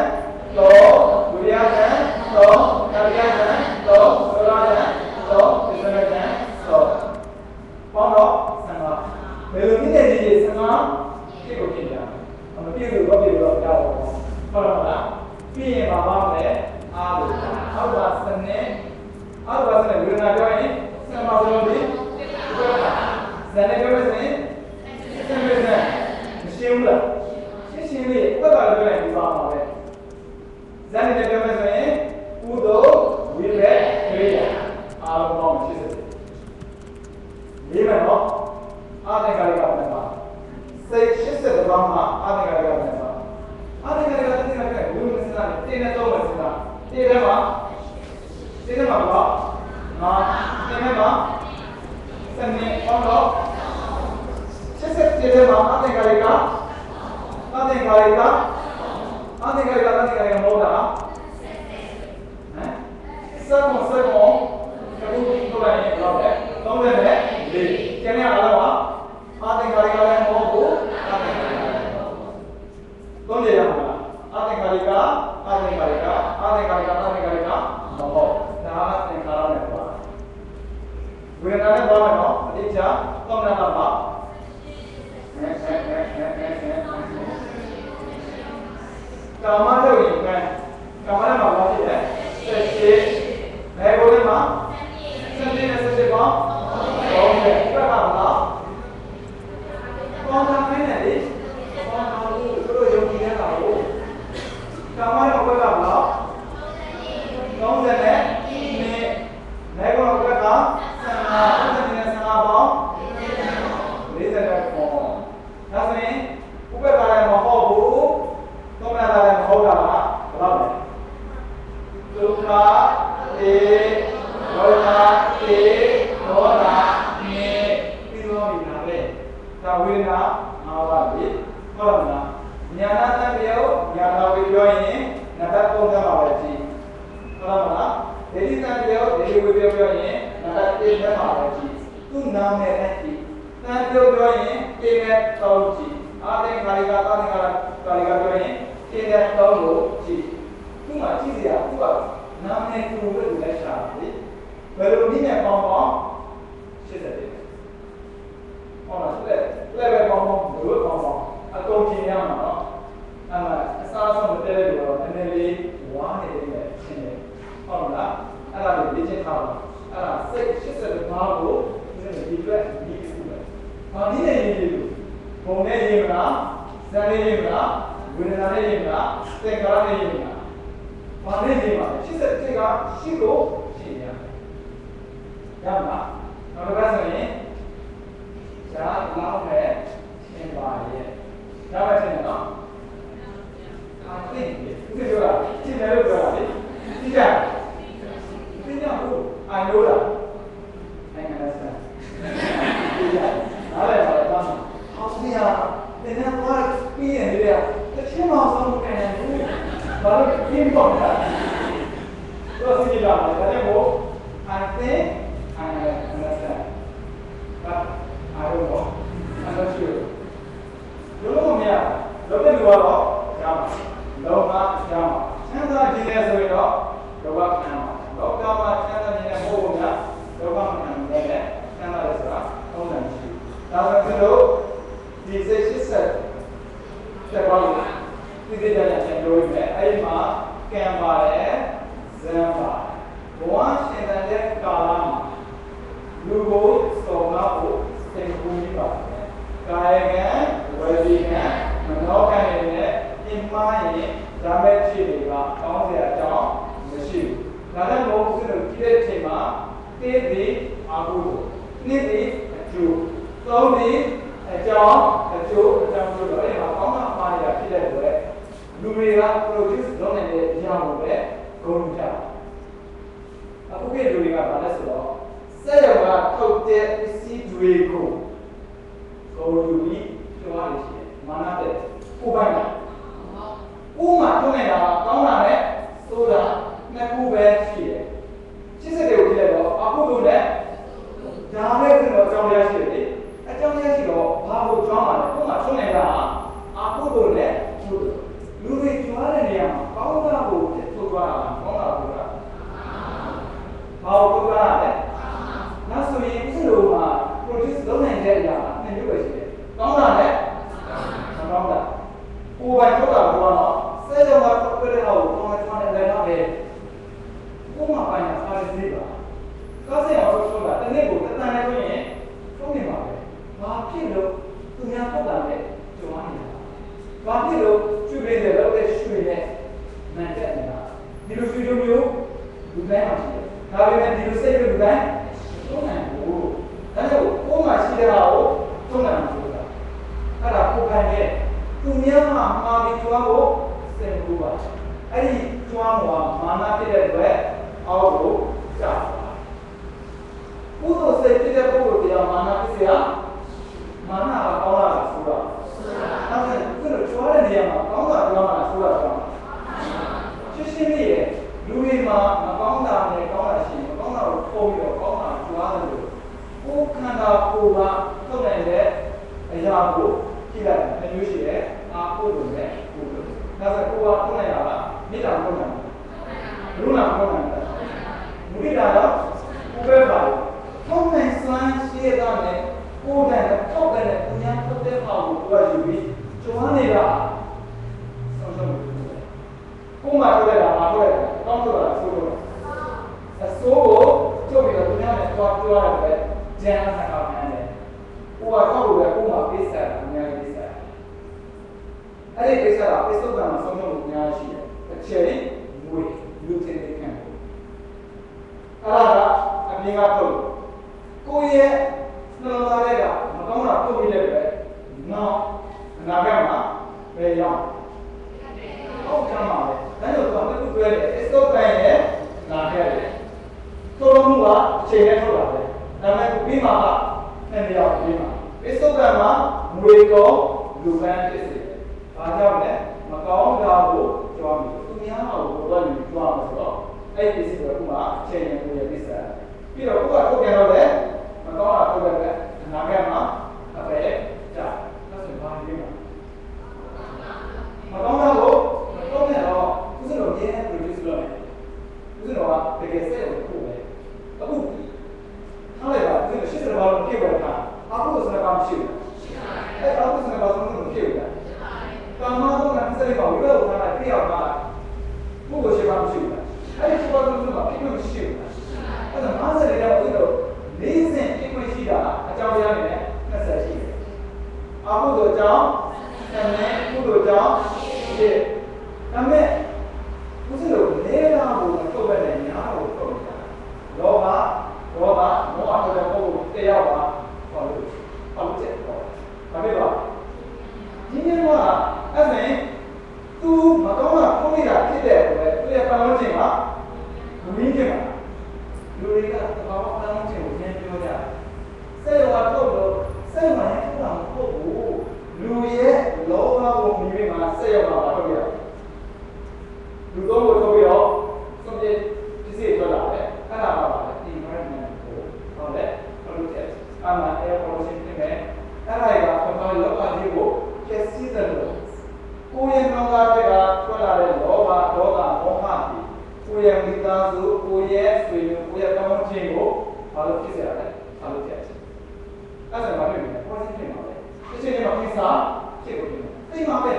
S1: နားလည်ပါလားဟောဒီဟာဒီနေ့ဘာပြီးရင်ဒီကတစ်ချက်မှဆုံးမကန်ဘူးဘာလို့ပြင်းပေါက်တာတော့စီကြပါမယ်ဒါကြောင့် I think I understand but I don't know I'm not sure လုံးလုံးမရလုံးတဲ့လူကတော့ကြားမှာလုံးမကြားမှာချမ်းသာခြင်းနဲ့ဆိုရင်တော့လောဘခံမှာလောကမှာချမ်းသာခြင်းနဲ့မဟုတ်ဘူးလားလောဘမခံဘူးလေချမ်းသာတယ်ဆိုတာသုံးတယ်ရှိ ဒါဆိုရင်တို့ဒီစိတ်ရှိဆက်တဲ့ဘောင်းဒီဒီကြရတဲ့လို့ပဲအဲ့ဒီမှာကံပါတယ်ဇံပါဘဝရှင်တဲ့ကာလမှာလူကိုစုံတော့ဖို့စိတ်ကူးပြီးပါတယ်ကာယကံဝစီကံမနောကံတွေနဲ့ပြင်မာရင်ဓာမဲ့ဖြစ်တွေကကောင်းစရာအကြောင်းမရှိဘူး။ဒါနဲ့ဘုန်းကြီးတို့ကြည့်တဲ့အချိန်မှာတေးသည်အာဟုကိုနှစ်သည်အကျိုး သုံးသည်အကြောင်းအကျိုးအကြောင်းဆိုတော့အဲ့မှာကောင်းတာမှားရဖြစ်တဲ့အတွက်လူတွေက produce လုပ်နေတဲ့အရာကိုပဲဂုဏ်ကြတယ်။အခုခေတ်လူတွေကဘာလဲဆိုတော့စက်ရုံကထုတ်တဲ့ပစ္စည်းတွေကိုကိုယ်ယူပြီးကျွမ်းနေရှိတယ်မာနတဲ့ကိုယ်ပိုင်တာဥမာတွန်းနေတာကောင်းတာနဲ့ဆိုတာနှစ်ခုပဲရှိတယ်ရှင်းစတဲ့ကိုကြည့်လိုက်တော့အခုလို့နဲ့ဒါပဲဆိုတော့အကြောင်းရရှိတယ် လေအကြောင်းရရှိတော့ဘာကိုကျွမ်းမှာလဲဥမာတွန်းနေတာအခုလို့နဲ့လူတွေကျွမ်းတဲ့နေရာမှာကောင်းတာကိုထုတ်သွားတာကောင်းတာကိုကဘာကိုထုတ်သွားတာလဲနောက်ဆိုရင်ဒီလိုမှာ produce လုပ်နိုင်တဲ့အရာကနှစ်မျိုးပဲရှိတယ်။ကောင်းတာနဲ့မကောင်းတာ။ကိုယ်ပိုင်ထုတ်တာကတော့စဲကြောင်ကထုတ်ပြတဲ့ဟာကိုကောင်းတဲ့ကျွမ်းတဲ့လည်းတော့ပဲ။ကိုယ်မှပိုင်တာအားလေးပါ။ကားစင်အောင်ထုတ်တာတနေ့ကိုတန်တန်နဲ့ဆိုရင်ထုတ်နေပါပဲ။ ဘာဖြစ်လို့သူများပုတ်တာလဲကြုံရနေတာဘာဖြစ်လို့ကျွေးနေတဲ့လောက်တဲ့ရွှေနဲ့မန်တက်နေတာဒီလိုရွှေလိုမျိုးလူတိုင်းမှာရှိတယ်ဒါပေမဲ့ဒီလိုစိတ်လူတိုင်းသုံးနိုင်ဘူးဒါကြောင့်ကိုယ်မှာရှိတဲ့ဟာကိုသုံးနိုင်မှာဆိုတာအဲ့ဒါကိုယ်ပိုင်ရဲ့သူများမှာမှာပြီးကြွားဖို့စင်ဘူးပါအဲ့ဒီကြွားမှာမာနဖြစ်တဲ့အတွက်အောက်ကိုကြာပါကုသိုလ်စိတ်ဖြစ်တဲ့ပုဂ္ဂိုလ်တရားမာနဖြစ်စရာ မာနကကောင်းလာတာဆိုတာအဲ့ဒါကုသိုလ်ကျွမ်းတဲ့နေရာမှာကောင်းတာကျွမ်းတာဆိုတာကြောင့်ရှင်းရှင်းလေးရဲ့လူတွေမှာမကောင်းတာနဲ့ကောင်းတာရှိရင်မကောင်းတာကိုပုံပြီးတော့ကောင်းတာကျွမ်းတယ်လို့ကိုယ်ခန္ဓာကိုယ်ကထုတ်နိုင်တဲ့အရာကိုကြည့်လိုက်တယ်မျိုးရှိတယ်အာပုဂ္ဂိုလ်နဲ့ပုဂ္ဂိုလ်ဒါဆိုကိုယ်ကထုတ်နိုင်တာကမေတ္တာထုတ်နိုင်တယ်ဘုရားထုတ်နိုင်တယ်မုဒိတာတော့ဥပ္ပေပါထုတ်နိုင်စွမ်းရှိရတဲ့နဲ့ ကိုယ်နဲ့ထုတ်တဲ့နဲ့ဉာဏ်ထုတ်တဲ့ပါကိုကိုယ်ကယူပြီးကျွမ်းနေတာဆုံးဆုံးကိုယ်မှထုတ်တဲ့တာမထုတ်တဲ့ကောင်းထုတ်တာဆိုလို့အစိုးကိုကျုပ်ပြီးတော့ဉာဏ်နဲ့တွားတွားရတယ်ဉာဏ်နဲ့ကောင်းတယ်ကိုယ်ကတော့ဘယ်ကိုမှပေးစားတယ်ဉာဏ်ပေးစားအဲ့ဒီကိစ္စကပိဿုကံမှာဆုံးဆုံးဉာဏ်ရှိတယ်အခြေမွေလူတင်တဲ့ခံအဲ့ဒါကအမြင်ကထုတ်ကိုယ့်ရဲ့ နှလုံးသားထဲကမကောင်းတာထုတ်ပြီးတဲ့အတွက်နောက်အနာဂတ်မှာဘယ်ရောက်ဟုတ်ကဲ့ပါလေဒါကြောင့်သူကဘယ်လိုပြောလဲအစုပ်ပိုင်းရဲ့နာခဲ့တယ်ထုတ်လို့မှုကအချိန်နဲ့ထုတ်တာပဲဒါပေမဲ့ပြီးမှကနှစ်မြောက်ပြီးမှအစုပ်ကမှာငွေကောလူပန်းဖြစ်စေတယ်ဒါကြောင့်လည်းမကောင်းတာကိုကြွားပြီးသူများအောင်ကိုတော့ယူကြွားမှာဆိုတော့အဲ့ဒီပစ္စည်းတွေကဥမာအချိန်နဲ့ကိုရပစ္စည်းပြီးတော့ကိုကထုတ်ပြန်တော့လေမ ကောင်းတာထုတ်ပြန်တယ်အနာဂတ်မှာအပဲကြာဒါဆိုဘာလို့လဲမကောင်းတာကိုမကောင်းတဲ့တော့သူစလို့ရဲ produce လုပ်တယ်သူစလို့ကတကယ်စက်ကိုပို့တယ်အခုထားလိုက်ပါသူရှစ်စဘာလို့ဖြစ်သွားတာအခုစနကောင်ရှိတယ်အဲ့အခုစနကောင်ဆုံးလို့ဖြစ်သွားကာမတော့ကစရိပါဝိရောထားလိုက်ပြအောင်ပါဘုကိုရှိပါမရှိဘူးအဲ့ဒီဘောလုံးကပြည့်မရှိဘူးအဲ့ဒါမားစရိတော့ဦးတို့ လေးစင်ပြည့်ရှိတာအကြောင်းရနေနဲ့20ရှိတယ်အမှုတို့ကြောင့်ဆံနဲ့ကုသိုလ်ကြောင့်ဒီဒါမဲ့ဦးစလို့လေးလာဖို့ထုတ်ပဲနဲ့ညာကိုထုတ်နေတာလောဘဒေါသမောဟတို့ပုဂ္ဂိုလ်တရားပါဟောလို့ဟောလို့ချက်တော့ဒါပေမဲ့ဒီနေ့ကအဲ့ဒါသူမကောင်းတာဖုန်းနေတာဖြစ်တဲ့အတွက်သူရဲ့ပတ်ဝန်းကျင်မှာမင်းကျင်ပါလူတွေကသဘာဝပတ်ဝန်းကျင်ကိုပြန်ပြောကြ စိတ်ဝါထုတ်လို့စိတ်ဝါရင်ထုတ်တာမဟုတ်ဘူးလူရဲ့လောဘကိုမြင်မှာစိတ်ရောက်တာထုတ်ရလူတော့ကိုထုတ်ပြီးတော့စွန့်ပြစ်ပစ္စည်းထွက်လာတယ်အဲ့ဒါပါပါလေ environment ကိုဟုတ်တယ်ဟုတ်တယ်အမှ air pollution ဖြစ်မယ်အဲ့ဒါကဘာလို့လောကကြီးကိုကျက်စီးတယ်လို့ကိုယ်ရဲ့နှောင်းသားတွေကထွက်လာတဲ့လောဘဒေါသမောဟတွေကိုယ်ရဲ့မိသားစုကိုယ်ရဲ့ဆွေမျိုးကိုယ်ရဲ့ကောင်းခြင်းကိုဘာလို့ဖြစ်စေရလဲဘာလို့ဖြစ်လဲ အဲ့ဒါဘာဖြစ်လဲပေါ်စင်ဖြစ်မှာပဲဒီချိန်မှာကိစ္စဖြစ်ကုန်တယ်သိမှာပဲ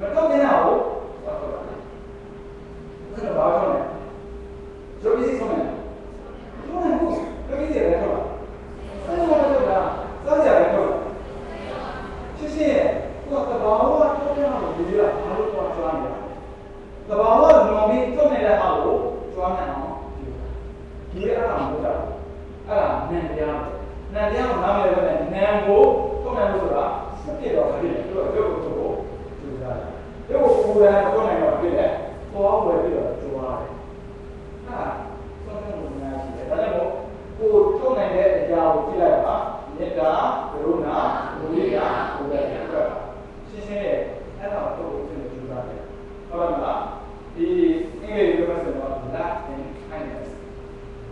S1: မတော့တဲ့နာကိုဘာလို့လဲအဲ့ဒါဘာလို့လဲဇိုဘီစီဆုံးတယ်ဆုံးတယ်ဘူးဇိုဘီစီလည်းထုတ်လာအဲ့ဒါလည်းထုတ်လာစားကြလည်းထုတ်လာရှင်းရှင်းရဲ့ကိုယ်ကဘာလို့ထုတ်ရအောင်ဒီလိုဘာလို့တော့ကျွမ်းနေတာတဘာဝလွန်ပြီးထုတ်နေတဲ့အားကိုကျွမ်းနေအောင်ဒီအဲ့ဒါမဟုတ်တာအဲ့ဒါနန်တရား နန်တရားကိုနားမလည်ဘဲနဲ့နန်ကိုထုတ်နိုင်လို့ဆိုတာမဖြစ်တော့ဘူးလေသူကရုပ်ကိုထုတ်ဖို့ကြိုးစားတယ်ရုပ်ကိုပူတယ်မထုတ်နိုင်တော့ဖြစ်တယ်သွားဝယ်ပြီးတော့ကျွမ်းတယ်ဟာဆုံးဖြတ်မှုများရှိတယ်ဒါကြောင့်မို့ကိုထုတ်နိုင်တဲ့အရာကိုကြည့်လိုက်ပါမေတ္တာကရုဏာမုဒိတာဘုရားအတွက်ရှင်းရှင်းရဲ့အဲ့ဒါကိုထုတ်ဖို့ကြိုးစားတယ်ဟုတ်ပါမလားဒီအင်္ဂလိပ်လိုပြောဆိုတော့ love and kindness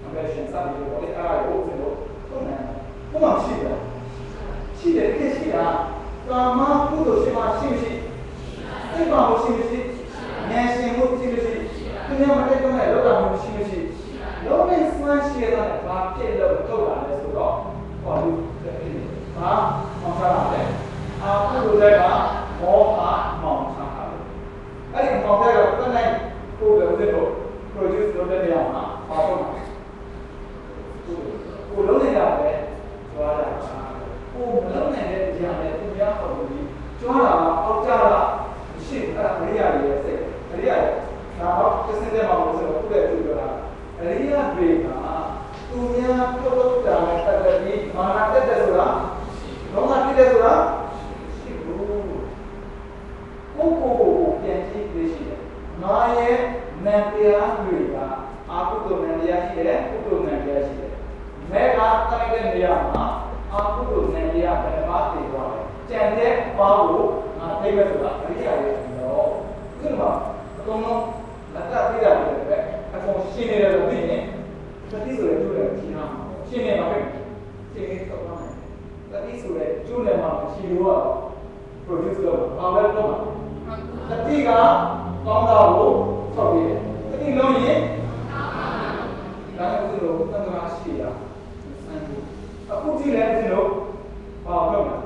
S1: compassion စသည်လို့ပြောတယ်အဲ့ဒါကိုကျွန်တော်ထုတ်နိုင် တယ်ဘုမရှိတယ်ရှိတယ်တကယ်ရှိတာကာမကုသိုလ်ရှိမှရှိမရှိစိတ်ပါမှုရှိမရှိဉာဏ်ရှင်မှုရှိမရှိသူများမတက်တော့တဲ့လောကမှုရှိမရှိလုံးဝစွမ်းရှိရတဲ့ဘာဖြစ်လို့ထုတ်လာလဲဆိုတော့ဟောလူဟာမောင်စားတယ်အာကုသိုလ်တွေကမောဟမောင်စားတယ်အဲ့ဒီမောင်တဲ့ကတနိုင်ကိုယ်ကဦးဇင်းတို့ produce လုပ်တဲ့နေရာမှာပါတော့မှာကိုလုံးနေတာပဲ ကြွားတာဟိုမလုံးနိုင်တဲ့တရားနဲ့သူများပေါ်ပြီးကြွားတာပေါက်ကြတာမရှိအဲ့ဒါအရိယာရဲ့စိတ်အရိယာဒါတော့သစ္စာမှာလို့ဆိုတော့ခုလည်းသူပြောတာအရိယာတွေကသူများပြုလုပ်တာတက်တယ်ပြီးမာနတက်တယ်ဆိုတာလုံးဝပြည့်တယ်ဆိုတာရှိဘူးကိုကိုကိုပြန်ကြည့်လို့ရှိတယ်ငါရဲ့နံတရားတွေကအာဟုတ္တနံတရားရှိတယ်ပုတ္တနံ မဲကတိုက်တဲ့နေရာမှာအာဟုတုနံတရားဘယ်မှာတည်သွားလဲကြံတဲ့ပါကိုငါသိမဲ့ဆိုတာအရိယာရဲ့တော့ဒီမှာအကုန်လုံးလက်တပြရတယ်ပဲအကုန်ရှင်းနေတယ်လို့သိရင်သတိဆိုတဲ့ကျိုးတယ်ရှင်းအောင်ရှင်းနေပါပဲရှင်းနေတော့ပါမယ်သတိဆိုတဲ့ကျိုးတယ်မှာရှင်းလို့ produce လုပ်ပါဘာလဲတော့တတိကကောင်းတာကိုဆောက်ပြီးတယ်တတိလုံးရင်ဒါကသူတို့တန်ခါရှိတာအ ခုကြည့်လဲသူတို့ဘာလုပ်လဲ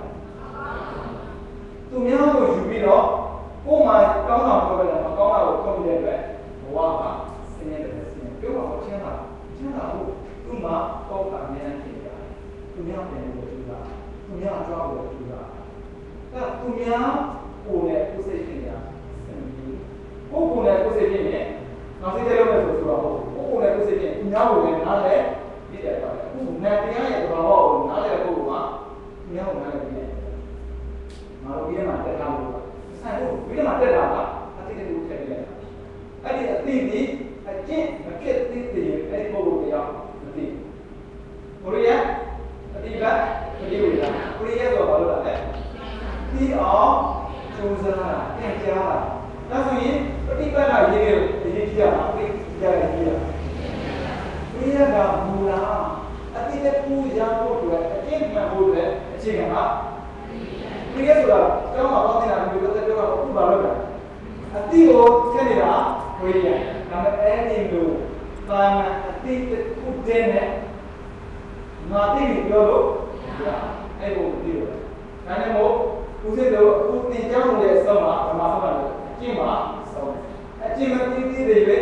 S1: သူများကိုယူပြီးတော့ကိုယ်မှကောင်းတာပြောတယ်မကောင်းတာကိုခုတ်ပြတဲ့အတွက်ဘဝကဆင်းရဲတယ်ဆင်းရဲပြောပါဦးချင်းတာချင်းတာကိုသူ့မှာကောက်တာအများကြီးဖြစ်တယ်သူများပြန်လို့သူကသူများအကြောင်းကိုသူကအဲ့သူများကိုယ်နဲ့ကိုယ်စိတ်ဖြစ်နေတာစံပြီးကိုယ်ကိုယ်နဲ့ကိုယ်စိတ်ဖြစ်နေနောက်စိတ်တဲ့လို့ဆိုဆိုတော့ကိုယ်ကိုယ်နဲ့ကိုယ်စိတ်ဖြစ်သူများကိုလည်းနားလဲ ပြည့်တယ်ပါတယ်အခုနာတရားရဲ့သဘာဝကိုနားလဲတဲ့ပုဂ္ဂိုလ်ကသူများကိုနားလဲပြည့်တယ်ငါတို့ပြီးမှတက်လာလို့ဆိုင်လို့ပြီးမှတက်လာတာအတိတ်ကိုထည့်လိုက်တာအဲ့ဒီအတိတ်ဒီအကျင့်မဖြစ်သေးတဲ့အဲ့ဒီပုဂ္ဂိုလ်တရားမသိဘူးဘုရားအတိတ်ကမသိဘူးလားဘုရားဆိုတော့ဘာလို့လဲပြီးအောင်ကြိုးစားတာသင်ကြားတာဒါဆိုရင်ပฏิပတ်ကရေးရရေးကြည့်ရအောင်ပြကြရရေးရ ဘုရားကမူလားအတိတ်ကူရဖို့အတွက်အကျင့်မှန်ဖို့အတွက်အခြေခံကဘုရားဆိုတာကျောင်းမှာပေါင်းနေတာမျိုးတစ်သက်ပြောတာအခုဘာလို့လဲအတိကိုခက်နေတာဘုရားဒါပေမဲ့အဲ့ဒီလိုတာမန်အတိတ်ခုတည်းနဲ့ငါတိတ်ပြောလို့အဲ့ဘုဒီလိုဒါနဲ့မို့ဦးစိတ်တို့အခုသင်ကြားမှုရဲ့အဆုံးမှာဗမာဆုံးတယ်အကျင့်မှာဆုံးအကျင့်မတိတိတွေပဲ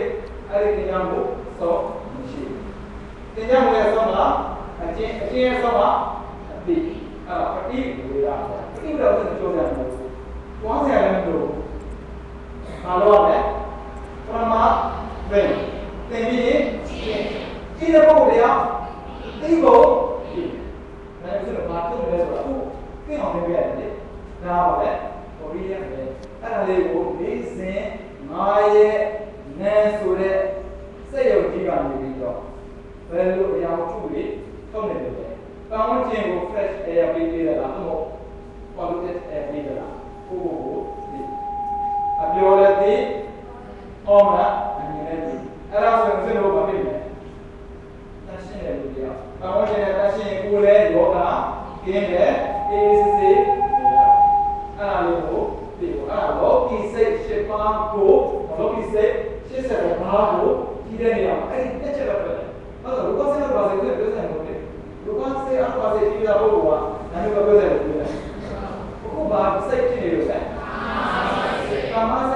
S1: အဲ့ဒီသင်ကြားမှုဆုံး မရှိသင်ကြားမှုရဲ့အဆုံးမှာအကျင့်အကျင့်ရဲ့အဆုံးမှာအတိအဲ့တော့ပฏิဝေဒပฏิဝေဒကိုပြောကြတယ်။ပွားစရာလည်းမလိုဘာလို့လဲပရမဘယ်သင်ပြီးရင်ကြည့်တဲ့ပုဂ္ဂိုလ်တရားသိဖို့ဒီဒါဆိုတော့ဘာလို့လဲဆိုတော့အခုသိအောင်လုပ်ရတယ်လေဒါပါပဲဟိုရီးရပဲအဲ့ဒါလေးကိုလေးစဉ်ငါရဲ့နဲဆိုတဲ့စိတ်ယုတ်ကြီးကနေပြီးတော့ ဘယ်လိုအရာထုပြီးထုတ်နေတယ်လဲကောင်းခြင်းကို fresh air ပေးပေးရလားသို့မဟုတ် polluted air ပေးရလားကိုကိုကိုဒီအပြောလည်းဒီအော်မအမြင်လည်းဒီအဲ့ဒါဆိုရင်စိတ်လို့မဖြစ်ဘူးတန်ရှင်းတယ်လို့ပြော။ကောင်းခြင်းနဲ့တန်ရှင်းကိုလည်းယောဂကင်းတယ်အေးစစ်စစ်အဲ့ဒါလေးကိုဒီကိုအဲ့ဒါလောကီစိတ်ရှစ်ပါးကိုလောကီစိတ်ရှစ်ဆက်ပါးကိုကြီးတဲ့နေရာအဲ့ဒီတစ်ချက်ပဲပဲ။ အဲ့တော့လူကစိတ်ပါစေကိုပြောဆိုင်လို့လေလူကစိတ်အပါစေကြီးတာဘုရားကနာမည်ပြောဆိုင်လို့ပြောတယ်။အခုဘာစိတ်ဖြစ်နေလို့လဲ။ကာမစိတ်ကဘာလို့